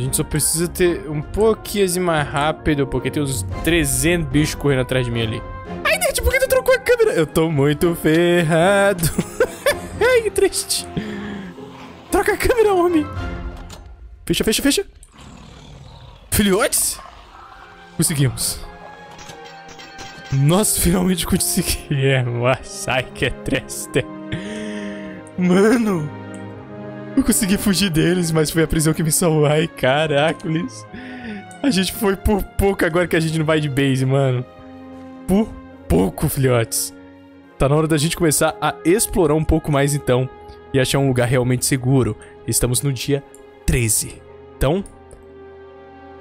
Gente só precisa ter um pouquinho mais rápido, porque tem uns 300 bichos correndo atrás de mim ali. Ai, Net, por que tu trocou a câmera? Eu tô muito ferrado. Ai, que triste. Troca a câmera, homem. Fecha, fecha, fecha. Filhotes? Conseguimos. Nós finalmente conseguimos. Sai que é triste. Mano. Eu consegui fugir deles, mas foi a prisão que me salvou. Ai, caracoles. A gente foi por pouco agora que a gente não vai de base, mano. Por pouco, filhotes. Tá na hora da gente começar a explorar um pouco mais, então. E achar um lugar realmente seguro. Estamos no dia 13. Então,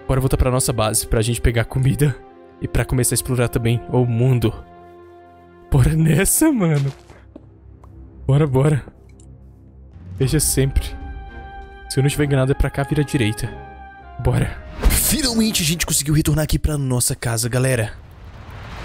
bora voltar pra nossa base pra gente pegar comida e pra começar a explorar também o mundo. Bora nessa, mano. Bora, bora. Veja sempre. Se eu não estiver enganado, é pra cá, vira direita. Bora. Finalmente a gente conseguiu retornar aqui pra nossa casa, galera.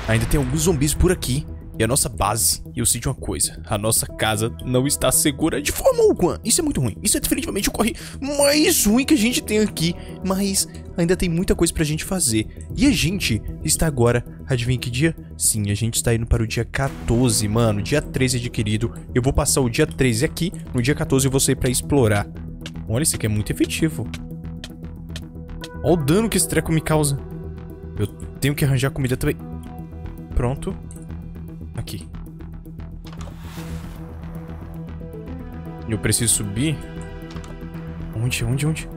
Ainda tem alguns zumbis por aqui. E a nossa base, eu sei de uma coisa, a nossa casa não está segura de forma alguma. Isso é muito ruim. Isso é definitivamente o corre mais ruim que a gente tem aqui. Mas ainda tem muita coisa pra gente fazer. E a gente está agora, adivinha que dia? Sim, a gente está indo para o dia 14, mano. Dia 13 adquirido. Eu vou passar o dia 13 aqui. No dia 14 eu vou sair pra explorar. Olha, isso aqui é muito efetivo. Olha o dano que esse treco me causa. Eu tenho que arranjar comida também. Pronto. Aqui. Eu preciso subir. Onde, onde, onde?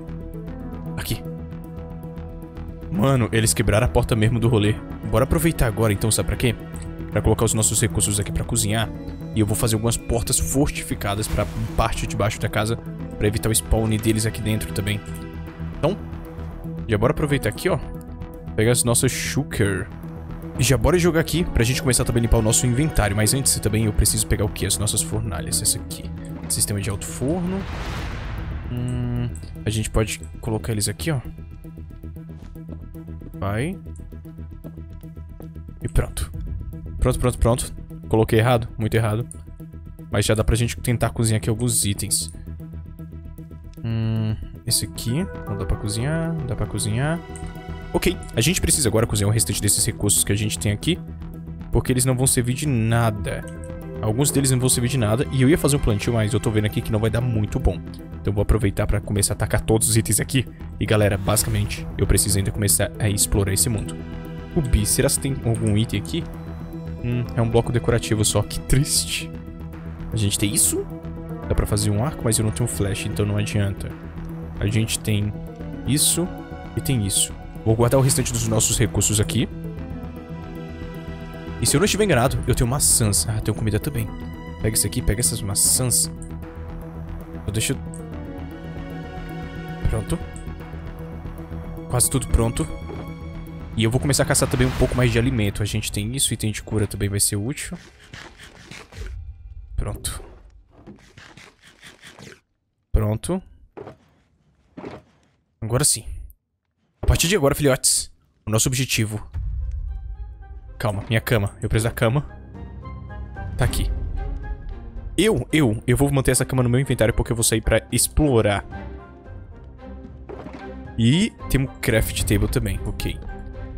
Aqui. Mano, eles quebraram a porta mesmo do rolê. Bora aproveitar agora então, sabe pra quê? Pra colocar os nossos recursos aqui pra cozinhar. E eu vou fazer algumas portas fortificadas pra parte de baixo da casa. Pra evitar o spawn deles aqui dentro também. Então, já bora aproveitar aqui, ó. Pegar as nossas sugar. Já bora jogar aqui pra gente começar também a limpar o nosso inventário. Mas antes também eu preciso pegar o que? As nossas fornalhas. Essa aqui. Sistema de alto forno. Hum, a gente pode colocar eles aqui, ó. Vai. E pronto. Pronto, pronto, pronto. Coloquei errado, muito errado. Mas já dá pra gente tentar cozinhar aqui alguns itens. Hum, esse aqui. Não dá pra cozinhar, não dá pra cozinhar. Ok, a gente precisa agora cozinhar o restante desses recursos que a gente tem aqui. Porque eles não vão servir de nada. Alguns deles não vão servir de nada. E eu ia fazer um plantio, mas eu tô vendo aqui que não vai dar muito bom. Então vou aproveitar pra começar a atacar todos os itens aqui. E galera, basicamente, eu preciso ainda começar a explorar esse mundo. O Bi, será que tem algum item aqui? Hum, é um bloco decorativo só, que triste. A gente tem isso? Dá pra fazer um arco, mas eu não tenho flash, então não adianta. A gente tem isso e tem isso. Vou guardar o restante dos nossos recursos aqui. E se eu não estiver enganado, eu tenho maçãs. Ah, tenho comida também. Pega isso aqui, pega essas maçãs. Eu deixo... Pronto. Quase tudo pronto. E eu vou começar a caçar também um pouco mais de alimento. A gente tem isso, item de cura também vai ser útil. Pronto. Pronto. Agora sim. A partir de agora, filhotes, o nosso objetivo... Calma, minha cama. Eu preciso da cama. Tá aqui. Eu, eu, eu vou manter essa cama no meu inventário porque eu vou sair pra explorar. E temos craft table também, ok.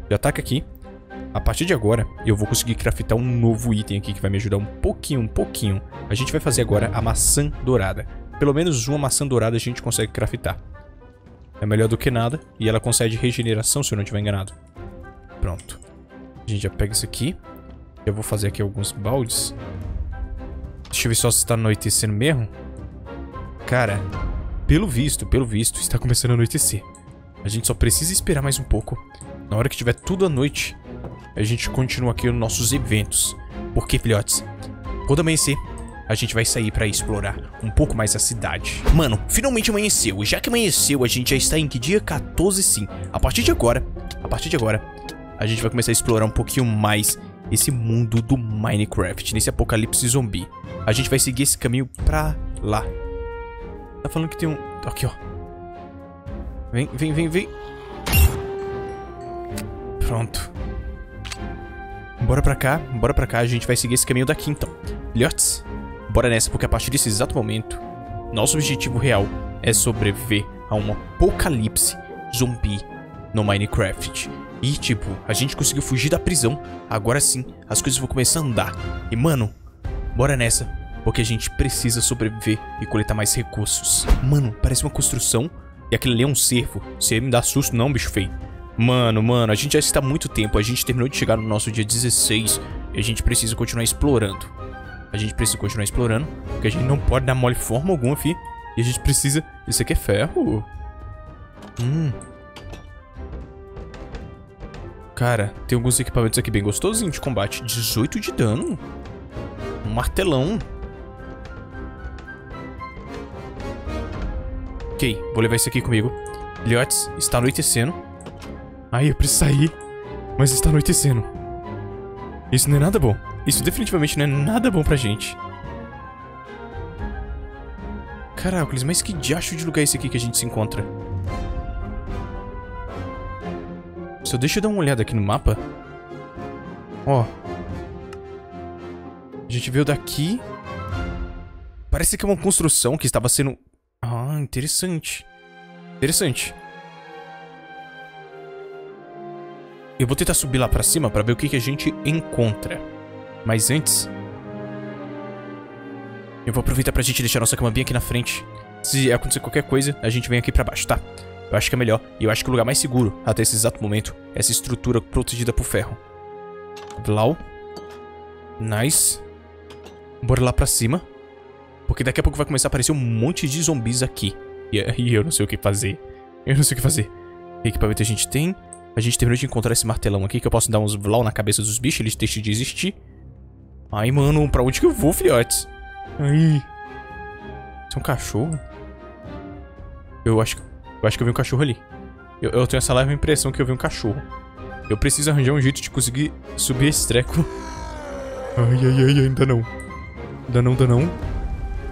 Já ataca aqui. A partir de agora, eu vou conseguir craftar um novo item aqui que vai me ajudar um pouquinho, um pouquinho. A gente vai fazer agora a maçã dourada. Pelo menos uma maçã dourada a gente consegue craftar. É melhor do que nada. E ela concede regeneração, se eu não estiver enganado. Pronto. A gente já pega isso aqui. Eu vou fazer aqui alguns baldes. Deixa eu ver só se está anoitecendo mesmo. Cara, pelo visto, pelo visto, está começando a anoitecer. A gente só precisa esperar mais um pouco. Na hora que tiver tudo à noite, a gente continua aqui nos nossos eventos. Porque, filhotes, quando amanhecer, a gente vai sair pra explorar um pouco mais a cidade. Mano, finalmente amanheceu. Já que amanheceu, a gente já está em que dia? 14 sim. A partir de agora, a partir de agora, a gente vai começar a explorar um pouquinho mais esse mundo do Minecraft, nesse apocalipse zumbi. A gente vai seguir esse caminho pra lá. Tá falando que tem um... Aqui, ó. Vem, vem, vem, vem. Pronto. Bora pra cá, bora pra cá. A gente vai seguir esse caminho daqui, então. Filhotes, bora nessa, porque a partir desse exato momento, nosso objetivo real é sobreviver a um apocalipse zumbi no Minecraft. E, tipo, a gente conseguiu fugir da prisão. Agora sim, as coisas vão começar a andar. E, mano, bora nessa. Porque a gente precisa sobreviver e coletar mais recursos. Mano, parece uma construção. E aquele ali é um cervo. Você me dá susto não, bicho feio. Mano, mano, a gente já está há muito tempo. A gente terminou de chegar no nosso dia 16. E a gente precisa continuar explorando. A gente precisa continuar explorando. Porque a gente não pode dar mole forma alguma, fi. E a gente precisa... Isso aqui é ferro. Hum... Cara, tem alguns equipamentos aqui bem gostosinhos de combate. 18 de dano. Um martelão. Ok, vou levar isso aqui comigo. Ilhotes, está anoitecendo. Ai, eu preciso sair. Mas está anoitecendo. Isso não é nada bom. Isso definitivamente não é nada bom pra gente. Caracoles, mas que diacho de lugar é esse aqui que a gente se encontra? Só deixa eu dar uma olhada aqui no mapa. Ó. A gente veio daqui. Parece que é uma construção que estava sendo... Ah, interessante. Interessante. Eu vou tentar subir lá pra cima pra ver o que, que a gente encontra. Mas antes... Eu vou aproveitar pra gente deixar nossa cama bem aqui na frente. Se acontecer qualquer coisa, a gente vem aqui pra baixo, tá? Eu acho que é melhor, e eu acho que o lugar mais seguro, até esse exato momento, é essa estrutura protegida por ferro. Vlau. Nice. Bora lá pra cima. Porque daqui a pouco vai começar a aparecer um monte de zumbis aqui. E, e eu não sei o que fazer. Eu não sei o que fazer. Que equipamento a gente tem? A gente terminou de encontrar esse martelão aqui, que eu posso dar uns vlau na cabeça dos bichos, eles deixam de existir. Ai, mano, pra onde que eu vou, filhotes? Ai. Isso é um cachorro? Eu acho que eu acho que eu vi um cachorro ali. Eu, eu tenho essa leve impressão que eu vi um cachorro. Eu preciso arranjar um jeito de conseguir subir esse treco. Ai, ai, ai, ainda não. Ainda não, ainda não.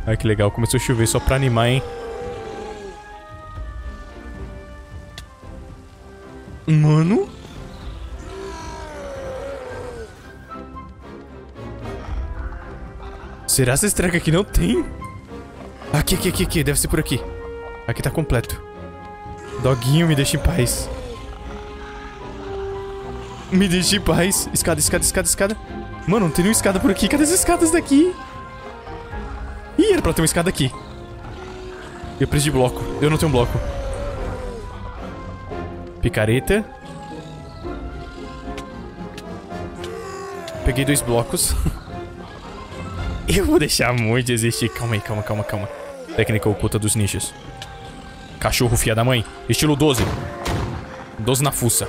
Ai, que legal. Começou a chover só pra animar, hein. Mano... Será esse treco aqui não tem? Aqui, aqui, aqui, aqui. Deve ser por aqui. Aqui tá completo. Doguinho, me deixa em paz. Me deixa em paz. Escada, escada, escada, escada. Mano, não tem nenhuma escada por aqui. Cadê as escadas daqui? Ih, era pra ter uma escada aqui. Eu preciso de bloco. Eu não tenho bloco. Picareta. Peguei dois blocos. Eu vou deixar muito existir. Calma aí, calma, calma, calma. Técnica oculta dos nichos. Cachorro fia da mãe. Estilo 12. 12 na fuça.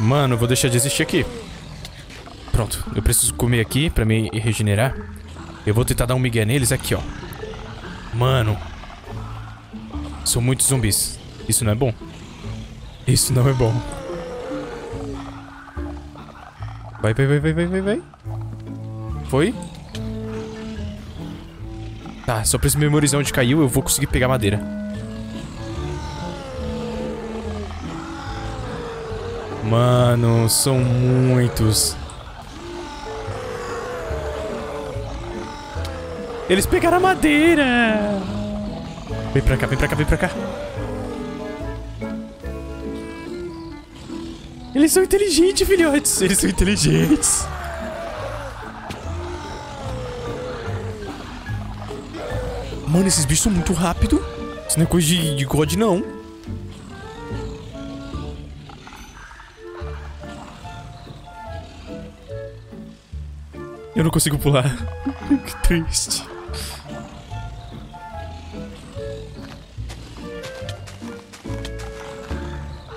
Mano, eu vou deixar de existir aqui. Pronto, eu preciso comer aqui pra me regenerar. Eu vou tentar dar um migué neles aqui, ó. Mano. São muitos zumbis. Isso não é bom. Isso não é bom. Vai, vai, vai, vai, vai, vai, vai. Foi? Tá, só preciso memorizar onde caiu, eu vou conseguir pegar madeira. Mano, são muitos. Eles pegaram a madeira! Vem pra cá, vem pra cá, vem pra cá. Eles são inteligentes, filhotes. Eles são inteligentes. Mano, esses bichos são muito rápidos. Isso não é coisa de, de God, não. Eu não consigo pular. que triste.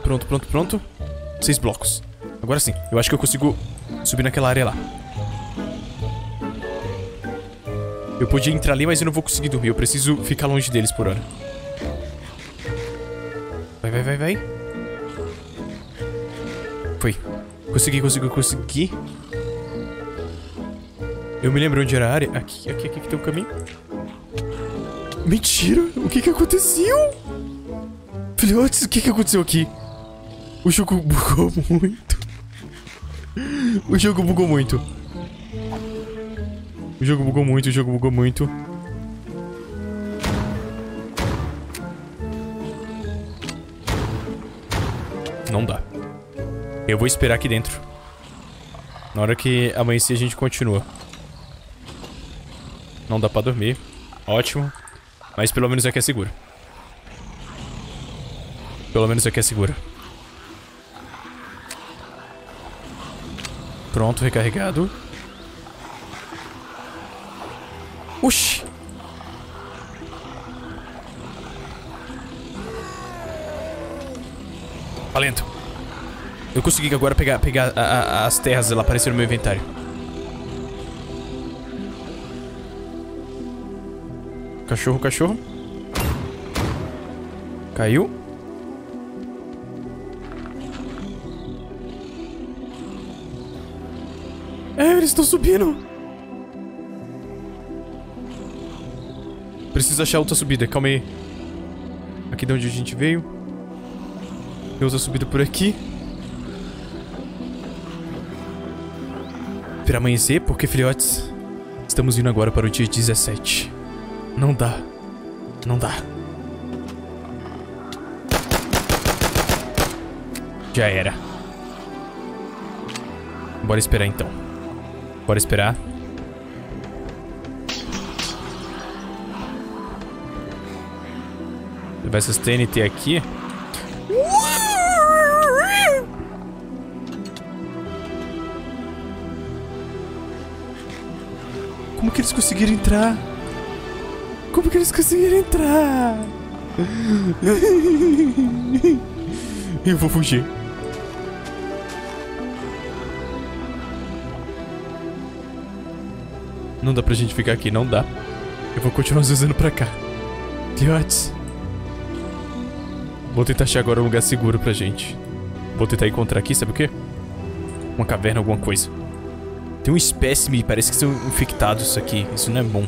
Pronto, pronto, pronto. Seis blocos. Agora sim, eu acho que eu consigo subir naquela área lá. Eu podia entrar ali, mas eu não vou conseguir dormir. Eu preciso ficar longe deles por hora. Vai, vai, vai, vai. Foi. Consegui, consegui, consegui. Eu me lembro onde era a área. Aqui, aqui, aqui que tem um caminho. Mentira! O que que aconteceu? Filhotes, o que que aconteceu aqui? O jogo bugou muito. O jogo bugou muito. O jogo bugou muito, o jogo bugou muito. Não dá. Eu vou esperar aqui dentro. Na hora que amanhecer a gente continua. Não dá pra dormir. Ótimo. Mas pelo menos aqui é seguro. Pelo menos aqui é seguro. Pronto, recarregado. Oxi. Valento. Eu consegui agora pegar, pegar a, a, as terras lá apareceram no meu inventário. Cachorro, cachorro. Caiu. É, eles estão subindo. Preciso achar outra subida, calma aí. Aqui de onde a gente veio. Tem outra subida por aqui. Para amanhecer, porque filhotes, estamos indo agora para o dia 17. Não dá. Não dá. Já era. Bora esperar então. Bora esperar. Levar essas TNT aqui. Como que eles conseguiram entrar? Como que eles conseguiram entrar? Eu vou fugir. Não dá pra gente ficar aqui, não dá. Eu vou continuar usando pra cá. Filhotes. Vou tentar achar agora um lugar seguro pra gente. Vou tentar encontrar aqui, sabe o quê? Uma caverna, alguma coisa. Tem um espécime, parece que são infectados aqui. Isso não é bom.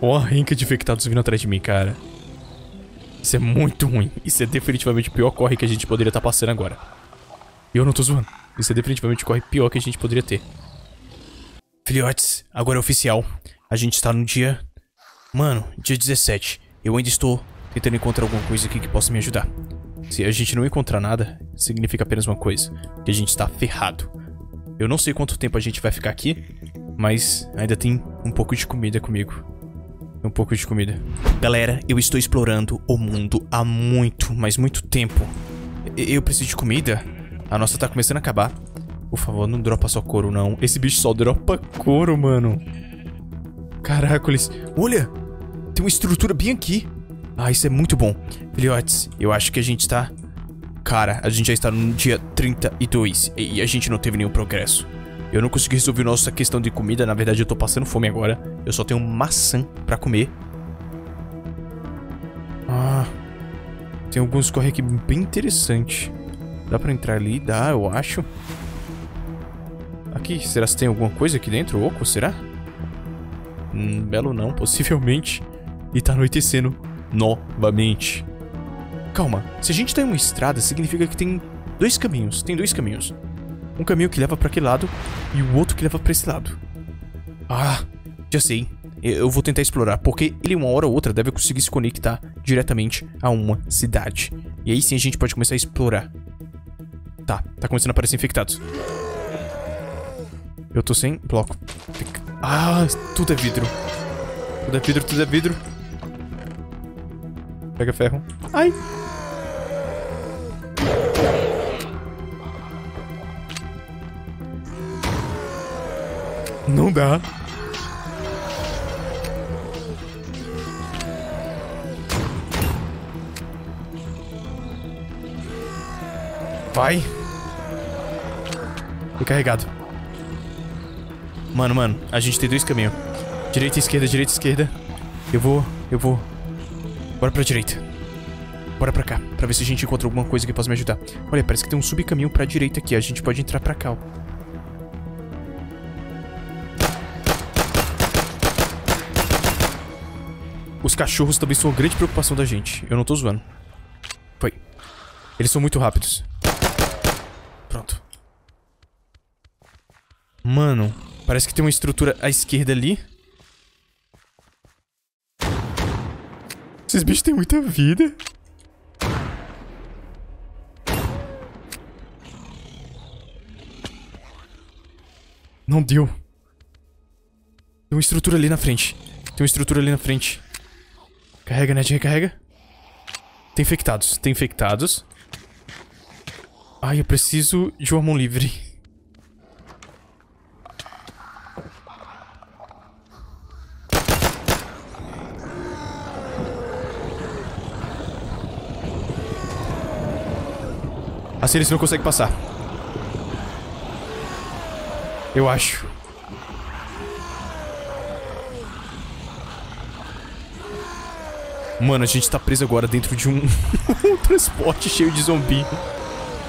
Ó, a renca de infectados vindo atrás de mim, cara. Isso é muito ruim. Isso é definitivamente o pior corre que a gente poderia estar tá passando agora. E eu não tô zoando. Isso é definitivamente o corre pior que a gente poderia ter. Filhotes, agora é oficial. A gente está no dia... Mano, dia 17. Eu ainda estou tentando encontrar alguma coisa aqui que possa me ajudar. Se a gente não encontrar nada, significa apenas uma coisa. Que a gente está ferrado. Eu não sei quanto tempo a gente vai ficar aqui, mas ainda tem um pouco de comida comigo. Um pouco de comida. Galera, eu estou explorando o mundo há muito, mas muito tempo. Eu preciso de comida. A nossa tá começando a acabar. Por favor, não dropa só couro, não. Esse bicho só dropa couro, mano. Caracoles. Olha! Tem uma estrutura bem aqui. Ah, isso é muito bom. Filhotes, eu acho que a gente tá... Cara, a gente já está no dia 32 e a gente não teve nenhum progresso. Eu não consegui resolver nossa questão de comida. Na verdade, eu tô passando fome agora. Eu só tenho maçã pra comer. Ah... Tem alguns corre aqui bem interessante. Dá pra entrar ali? Dá, eu acho. Aqui, será que tem alguma coisa aqui dentro? Oco, será? Hum, belo não, possivelmente. E tá anoitecendo novamente. Calma, se a gente tá em uma estrada, significa que tem dois caminhos. Tem dois caminhos. Um caminho que leva pra aquele lado e o outro que leva pra esse lado. Ah, Já sei. Eu vou tentar explorar, porque ele uma hora ou outra deve conseguir se conectar diretamente a uma cidade. E aí sim a gente pode começar a explorar. Tá, tá começando a aparecer infectados. Eu tô sem bloco. Ah, tudo é vidro. Tudo é vidro, tudo é vidro. Pega ferro. Ai. Não dá. Vai. Foi carregado. Mano, mano, a gente tem dois caminhos. Direita esquerda, direita e esquerda. Eu vou, eu vou. Bora pra direita. Bora pra cá, pra ver se a gente encontra alguma coisa que possa me ajudar. Olha, parece que tem um subcaminho pra direita aqui. A gente pode entrar pra cá, ó. Os cachorros também são uma grande preocupação da gente. Eu não tô zoando. Foi. Eles são muito rápidos. Pronto. Mano, parece que tem uma estrutura à esquerda ali. Esses bichos têm muita vida. Não deu. Tem uma estrutura ali na frente. Tem uma estrutura ali na frente. Carrega, Ned, recarrega. Tem infectados, tem infectados. Ai, eu preciso de uma mão livre. Assim eles não conseguem passar. Eu acho. Mano, a gente tá preso agora dentro de um, um transporte cheio de zumbi.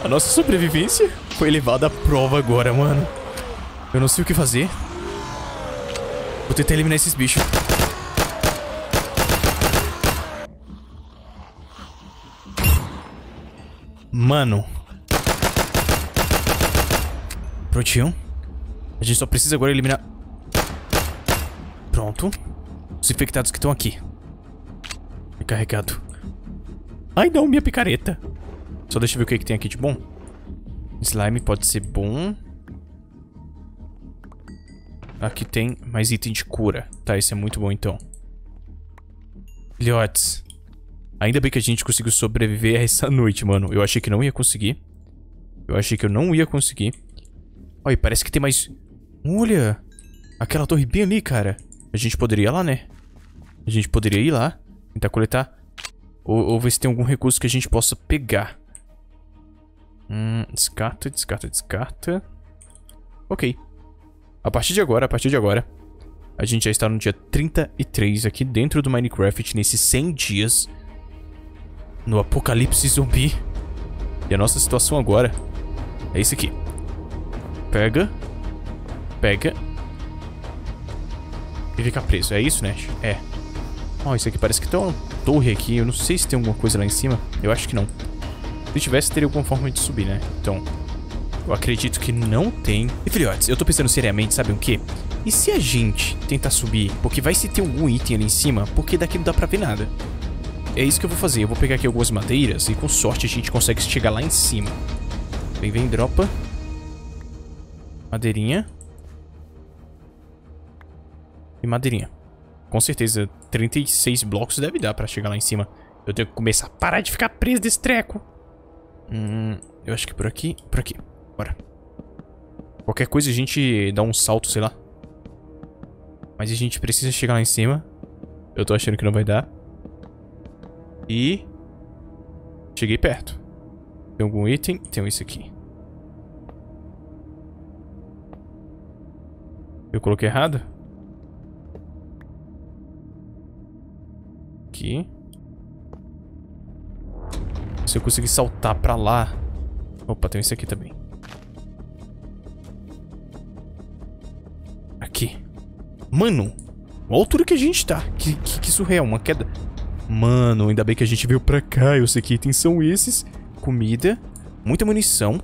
A nossa sobrevivência foi levada à prova agora, mano. Eu não sei o que fazer. Vou tentar eliminar esses bichos. Mano. Prontinho. A gente só precisa agora eliminar... Pronto. Os infectados que estão aqui. Carregado. Ai não, minha picareta. Só deixa eu ver o que, que tem aqui de bom. Slime pode ser bom. Aqui tem mais item de cura. Tá, esse é muito bom então. Filhotes. Ainda bem que a gente conseguiu sobreviver a essa noite, mano. Eu achei que não ia conseguir. Eu achei que eu não ia conseguir. Olha, parece que tem mais... Olha! Aquela torre bem ali, cara. A gente poderia ir lá, né? A gente poderia ir lá. Tentar coletar. Ou, ou ver se tem algum recurso que a gente possa pegar. Hum, descarta, descarta, descarta. Ok. A partir de agora, a partir de agora, a gente já está no dia 33 aqui dentro do Minecraft, nesses 100 dias. No apocalipse zumbi. E a nossa situação agora é isso aqui. Pega. Pega. E fica preso. É isso, né? É. Ó, oh, isso aqui parece que tem uma torre aqui. Eu não sei se tem alguma coisa lá em cima. Eu acho que não. Se tivesse, teria alguma forma de subir, né? Então, eu acredito que não tem. E filhotes, eu tô pensando seriamente, sabe o quê? E se a gente tentar subir? Porque vai se ter algum item ali em cima, porque daqui não dá pra ver nada. É isso que eu vou fazer. Eu vou pegar aqui algumas madeiras e com sorte a gente consegue chegar lá em cima. Vem, vem, dropa. Madeirinha. E madeirinha. Com certeza, 36 blocos deve dar pra chegar lá em cima. Eu tenho que começar a parar de ficar preso desse treco. Hum, eu acho que por aqui. Por aqui. Bora. Qualquer coisa a gente dá um salto, sei lá. Mas a gente precisa chegar lá em cima. Eu tô achando que não vai dar. E... Cheguei perto. Tem algum item? Tem isso aqui. Eu coloquei errado? Aqui. Se eu conseguir saltar pra lá... Opa, tem isso aqui também. Aqui. Mano, olha a altura que a gente tá. Que, que, que surreal, uma queda. Mano, ainda bem que a gente veio pra cá. Eu sei que itens são esses. Comida, muita munição.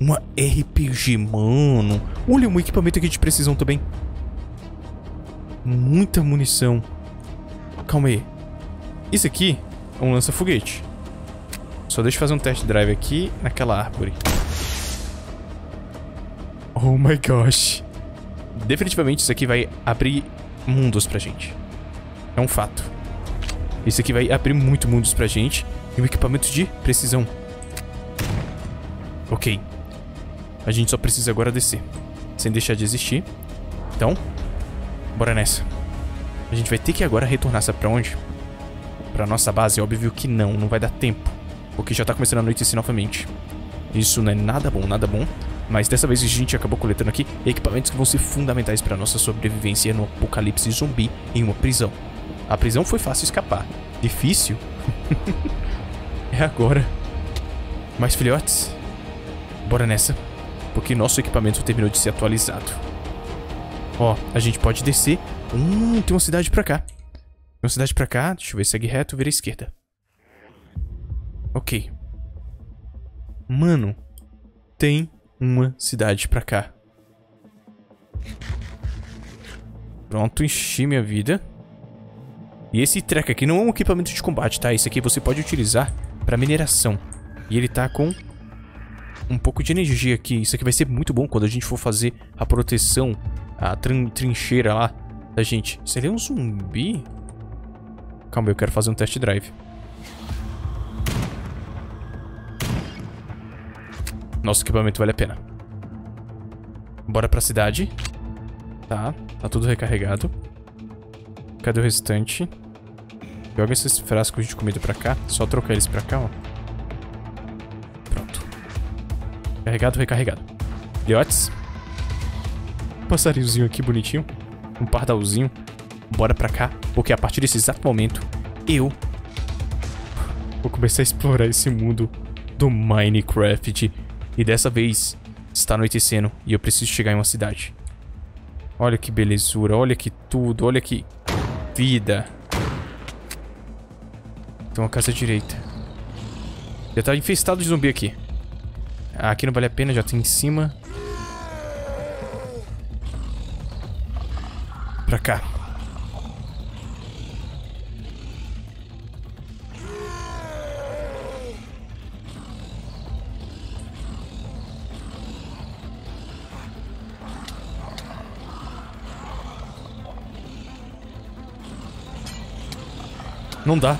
Uma RPG, mano. Olha o equipamento que a gente precisa também. muita munição. Calma aí. Isso aqui é um lança-foguete. Só deixa eu fazer um test drive aqui naquela árvore. Oh my gosh. Definitivamente isso aqui vai abrir mundos pra gente. É um fato. Isso aqui vai abrir muito mundos pra gente. E um equipamento de precisão. Ok. A gente só precisa agora descer. Sem deixar de existir. Então, bora nessa. A gente vai ter que agora retornar, sabe pra onde? Pra nossa base? Óbvio que não, não vai dar tempo. Porque já tá começando a anoitecer novamente. Isso não é nada bom, nada bom. Mas dessa vez a gente acabou coletando aqui equipamentos que vão ser fundamentais para nossa sobrevivência no apocalipse zumbi em uma prisão. A prisão foi fácil escapar. Difícil? é agora. Mas filhotes, bora nessa. Porque nosso equipamento terminou de ser atualizado. Ó, a gente pode descer. Hum, tem uma cidade pra cá. Tem uma cidade pra cá. Deixa eu ver, segue reto, vira à esquerda. Ok. Mano, tem uma cidade pra cá. Pronto, enchi minha vida. E esse treco aqui não é um equipamento de combate, tá? Esse aqui você pode utilizar pra mineração. E ele tá com um pouco de energia aqui. Isso aqui vai ser muito bom quando a gente for fazer a proteção, a trin trincheira lá da gente. Seria um zumbi? Calma, eu quero fazer um test drive. Nosso equipamento vale a pena. Bora pra cidade. Tá, tá tudo recarregado. Cadê o restante? Joga esses frascos de comida pra cá. Só trocar eles pra cá, ó. Carregado, recarregado. Filhotes. Passarinhozinho aqui bonitinho. Um pardalzinho. Bora pra cá, porque a partir desse exato momento, eu vou começar a explorar esse mundo do Minecraft. E dessa vez, está anoitecendo e eu preciso chegar em uma cidade. Olha que belezura, olha que tudo, olha que vida. Tem uma casa direita. Já tá infestado de zumbi aqui. Aqui não vale a pena, já tem em cima. Pra cá. Não dá.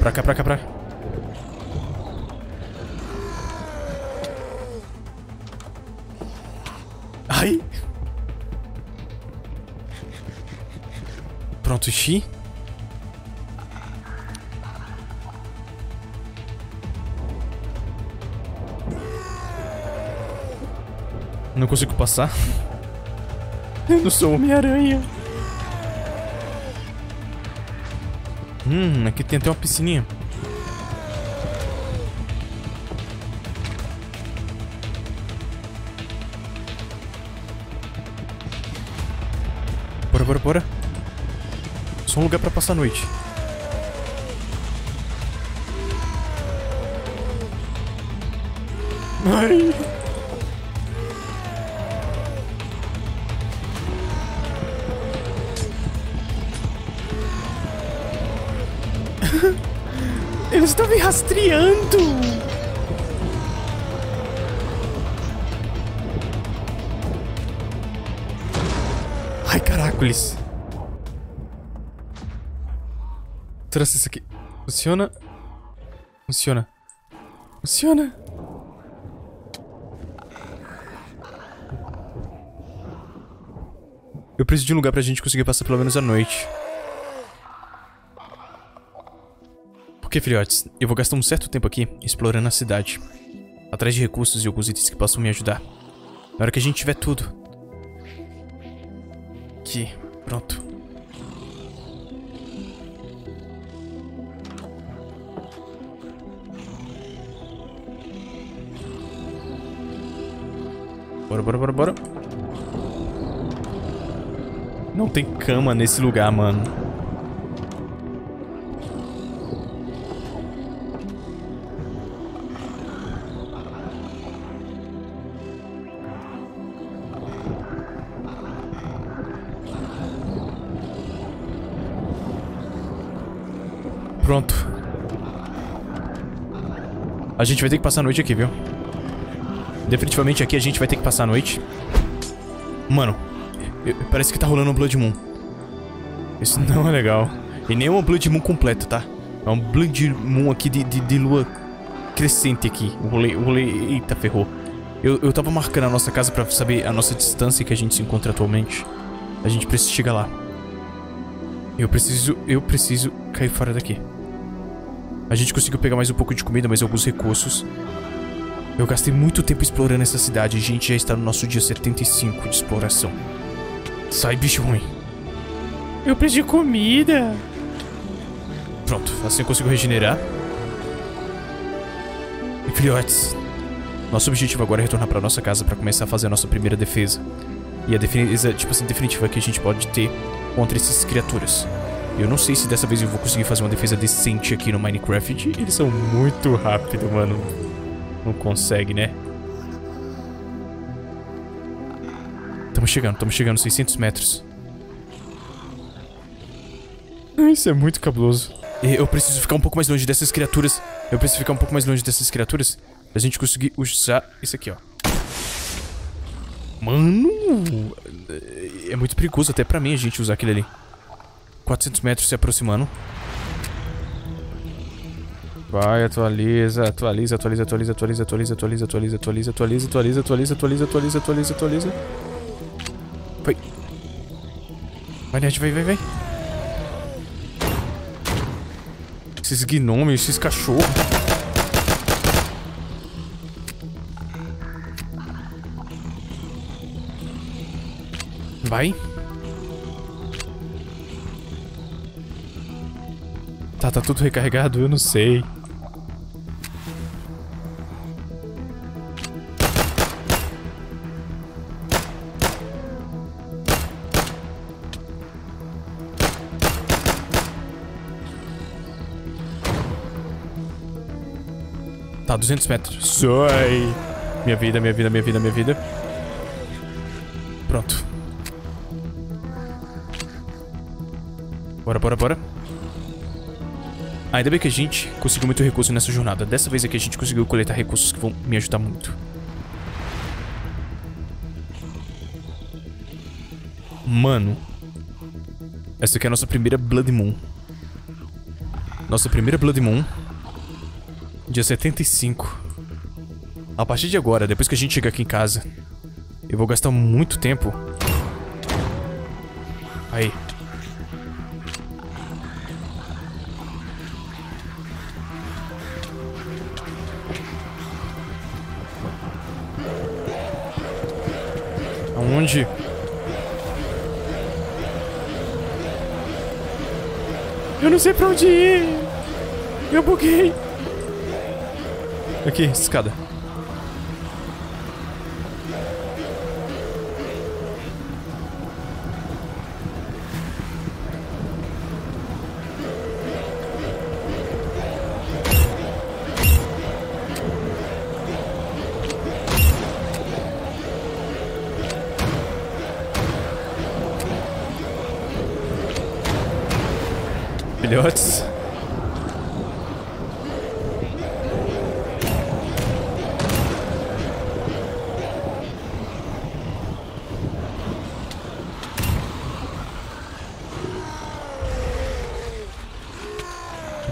Pra cá, pra cá, pra cá. Ai. Pronto, Xi. Não consigo passar. Eu não sou Homem-Aranha. Hum, aqui tem até uma piscininha. Bora, bora, bora. Só um lugar pra passar a noite. Ai. Rastreando! Ai, caracoles. Trouxe isso aqui. Funciona? Funciona. Funciona. Eu preciso de um lugar pra gente conseguir passar pelo menos a noite. Porque, filhotes, eu vou gastar um certo tempo aqui explorando a cidade. Atrás de recursos e alguns itens que possam me ajudar. Na hora que a gente tiver tudo. Aqui, pronto. Bora, bora, bora, bora. Não tem cama nesse lugar, mano. A gente vai ter que passar a noite aqui, viu? Definitivamente aqui a gente vai ter que passar a noite. Mano, parece que tá rolando um Blood Moon. Isso não é legal. E nem é um Blood Moon completo, tá? É um Blood Moon aqui de, de, de lua crescente aqui. O rolê, o rolê... Eita, ferrou. Eu, eu tava marcando a nossa casa pra saber a nossa distância que a gente se encontra atualmente. A gente precisa chegar lá. Eu preciso... Eu preciso cair fora daqui. A gente conseguiu pegar mais um pouco de comida, mais alguns recursos. Eu gastei muito tempo explorando essa cidade e a gente já está no nosso dia 75 de exploração. Sai, bicho ruim. Eu preciso de comida. Pronto, assim eu consigo regenerar. E filhotes, nosso objetivo agora é retornar pra nossa casa pra começar a fazer a nossa primeira defesa. E a defesa, tipo assim, definitiva que a gente pode ter contra essas criaturas. Eu não sei se dessa vez eu vou conseguir fazer uma defesa decente aqui no Minecraft. Eles são muito rápidos, mano. Não consegue, né? Tamo chegando, tamo chegando, 600 metros. Isso é muito cabuloso. Eu preciso ficar um pouco mais longe dessas criaturas. Eu preciso ficar um pouco mais longe dessas criaturas. Pra gente conseguir usar isso aqui, ó. Mano, é muito perigoso até pra mim a gente usar aquele ali. 400 metros se aproximando. Vai, atualiza, atualiza, atualiza, atualiza, atualiza, atualiza, atualiza, atualiza, atualiza, atualiza, atualiza, atualiza, atualiza, atualiza, atualiza, atualiza. Vai. Vai, Nerd, vai, vai, vai. Esses gnomes, esses cachorros. Vai. Tá, tá tudo recarregado? Eu não sei. Tá, 200 metros. Sai! Minha vida, minha vida, minha vida, minha vida. Pronto. Bora, bora, bora. Ainda bem que a gente conseguiu muito recurso nessa jornada. Dessa vez aqui a gente conseguiu coletar recursos que vão me ajudar muito. Mano. Essa aqui é a nossa primeira Blood Moon. Nossa primeira Blood Moon. Dia 75. A partir de agora, depois que a gente chegar aqui em casa, eu vou gastar muito tempo. Aí. Aonde? Eu não sei pra onde ir. Eu buguei. Aqui, escada. Filhotes.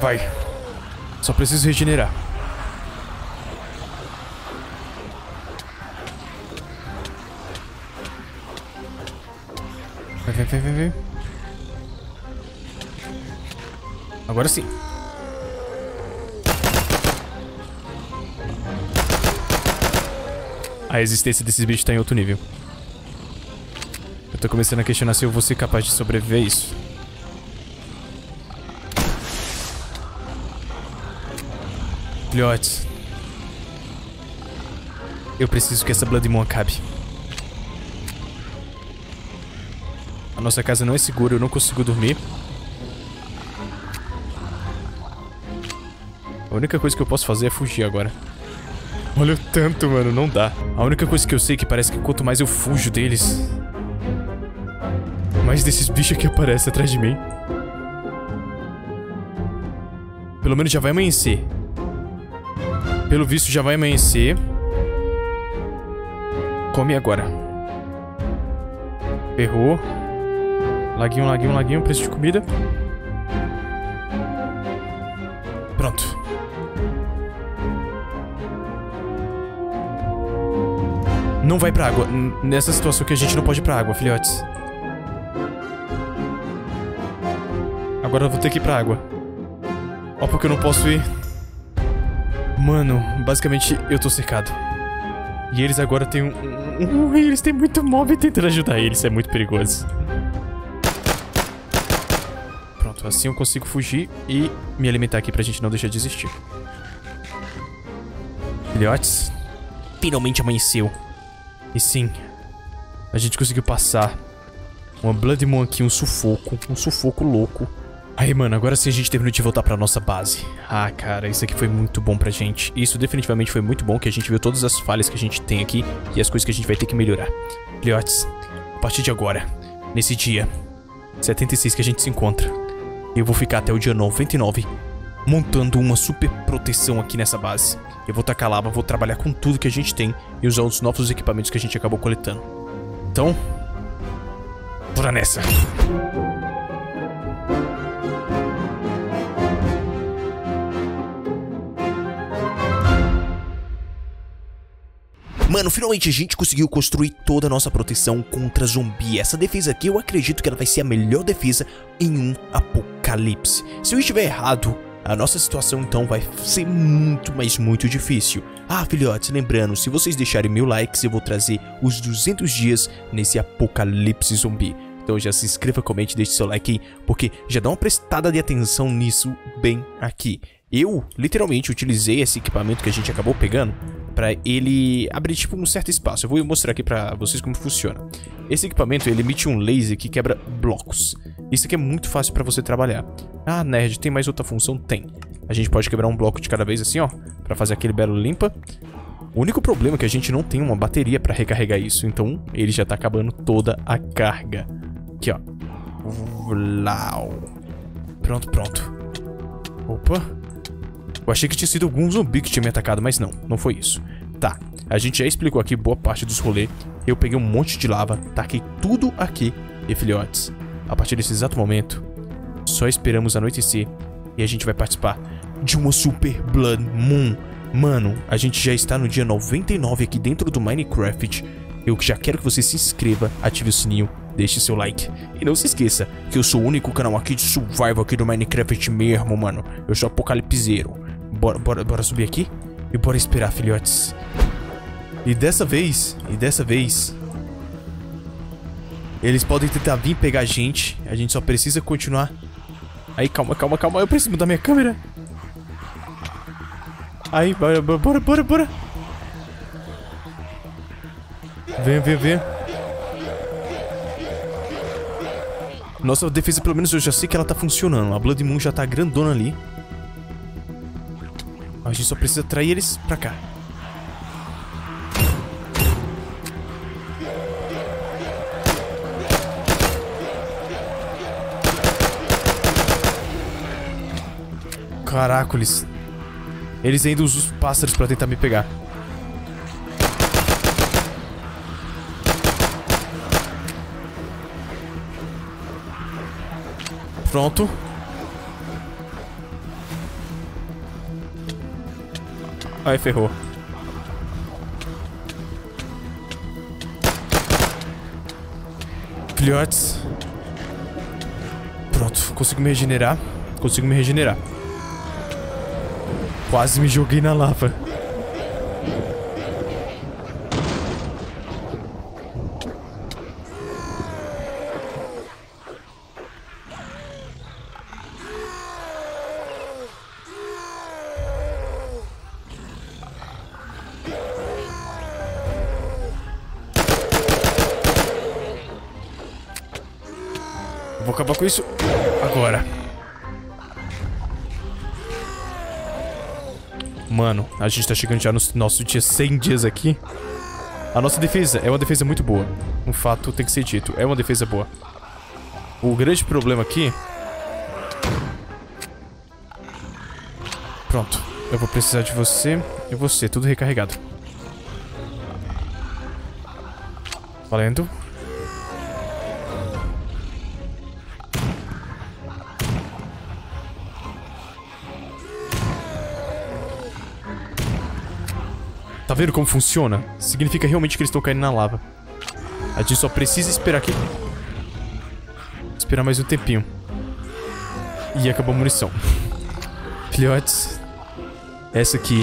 Vai. Só preciso regenerar. Vai, vai, vai, vai, vai. Agora sim. A existência desses bichos tá em outro nível. Eu tô começando a questionar se eu vou ser capaz de sobreviver a isso. Filhotes. Eu preciso que essa Blood Moon acabe. A nossa casa não é segura, eu não consigo dormir. Única coisa que eu posso fazer é fugir agora. Olha o tanto, mano, não dá. A única coisa que eu sei é que parece que quanto mais eu fujo deles, mais desses bichos aqui aparecem atrás de mim. Pelo menos já vai amanhecer. Pelo visto já vai amanhecer. Come agora. Ferrou. Laguinho, laguinho, laguinho. Preço de comida. Não vai pra água. N- Nessa situação que a gente não pode ir pra água, filhotes. Agora eu vou ter que ir pra água. Ó, porque eu não posso ir. Mano, basicamente eu tô cercado. E eles agora têm um. um- um- eles têm muito mob tentando ajudar eles, é muito perigoso. Pronto, assim eu consigo fugir e me alimentar aqui pra gente não deixar de existir. Filhotes, finalmente amanheceu. E sim, a gente conseguiu passar uma Blood Moon aqui, um sufoco, um sufoco louco. Aí, mano, agora sim a gente terminou de voltar pra nossa base. Ah, cara, isso aqui foi muito bom pra gente. Isso definitivamente foi muito bom, que a gente viu todas as falhas que a gente tem aqui e as coisas que a gente vai ter que melhorar. Filhotes, a partir de agora, nesse dia 76 que a gente se encontra, eu vou ficar até o dia 99 montando uma super proteção aqui nessa base. Eu vou tacar lava, vou trabalhar com tudo que a gente tem e usar os novos equipamentos que a gente acabou coletando. Então, bora nessa. Mano, finalmente a gente conseguiu construir toda a nossa proteção contra zumbi. Essa defesa aqui eu acredito que ela vai ser a melhor defesa em um apocalipse. Se eu estiver errado, a nossa situação então vai ser muito, mas muito difícil. Ah, filhotes, lembrando, se vocês deixarem mil likes, eu vou trazer os 200 dias nesse apocalipse zumbi. Então já se inscreva, comente, deixe seu like aí, porque já dá uma prestada de atenção nisso bem aqui. Eu, literalmente, utilizei esse equipamento que a gente acabou pegando pra ele abrir, tipo, um certo espaço. Eu vou mostrar aqui pra vocês como funciona. Esse equipamento, ele emite um laser que quebra blocos. Isso aqui é muito fácil pra você trabalhar. Ah, nerd, tem mais outra função? Tem. A gente pode quebrar um bloco de cada vez assim, ó, pra fazer aquele belo limpa. O único problema é que a gente não tem uma bateria pra recarregar isso, então ele já tá acabando toda a carga. Aqui, ó. Vlau. Pronto, pronto. Opa. Eu achei que tinha sido algum zumbi que tinha me atacado, mas não, não foi isso. Tá, a gente já explicou aqui boa parte dos rolês. Eu peguei um monte de lava, taquei tudo aqui. E filhotes, a partir desse exato momento, só esperamos anoitecer e a gente vai participar de uma Super Blood Moon. Mano, a gente já está no dia 99 aqui dentro do Minecraft. Eu já quero que você se inscreva, ative o sininho, deixe seu like. E não se esqueça que eu sou o único canal aqui de survival aqui do Minecraft mesmo, mano. Eu sou apocalipseiro. Bora, bora, bora subir aqui e bora esperar, filhotes. E dessa vez, e dessa vez, eles podem tentar vir pegar a gente. A gente só precisa continuar. Aí, calma, calma, calma. Eu preciso mudar minha câmera. Aí, bora, bora, bora, bora. Vem, vem, vem. Nossa defesa, pelo menos eu já sei que ela tá funcionando. A Blood Moon já tá grandona ali. A gente só precisa atrair eles pra cá. Caracoles. Eles ainda usam os pássaros pra tentar me pegar. Pronto. Aí ferrou. Filhotes. Pronto, consigo me regenerar. Consigo me regenerar. Quase me joguei na lava. A gente tá chegando já no nosso dia 100 dias aqui. A nossa defesa é uma defesa muito boa. Um fato tem que ser dito, é uma defesa boa. O grande problema aqui... Pronto. Eu vou precisar de você e você, tudo recarregado. Valendo. Vendo como funciona? Significa realmente que eles estão caindo na lava. A gente só precisa esperar aqui. Esperar mais um tempinho. E acabou a munição. Filhotes, essa aqui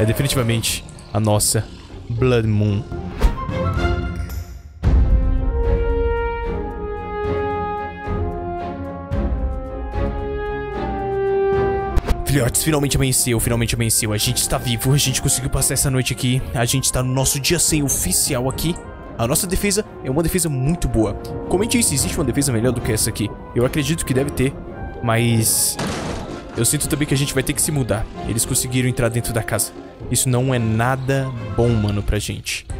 é definitivamente a nossa Blood Moon. Filhotes, finalmente amanheceu, finalmente amanheceu. A gente está vivo, a gente conseguiu passar essa noite aqui. A gente está no nosso dia 100 oficial aqui. A nossa defesa é uma defesa muito boa. Comente aí se existe uma defesa melhor do que essa aqui. Eu acredito que deve ter, mas... Eu sinto também que a gente vai ter que se mudar. Eles conseguiram entrar dentro da casa. Isso não é nada bom, mano, pra gente.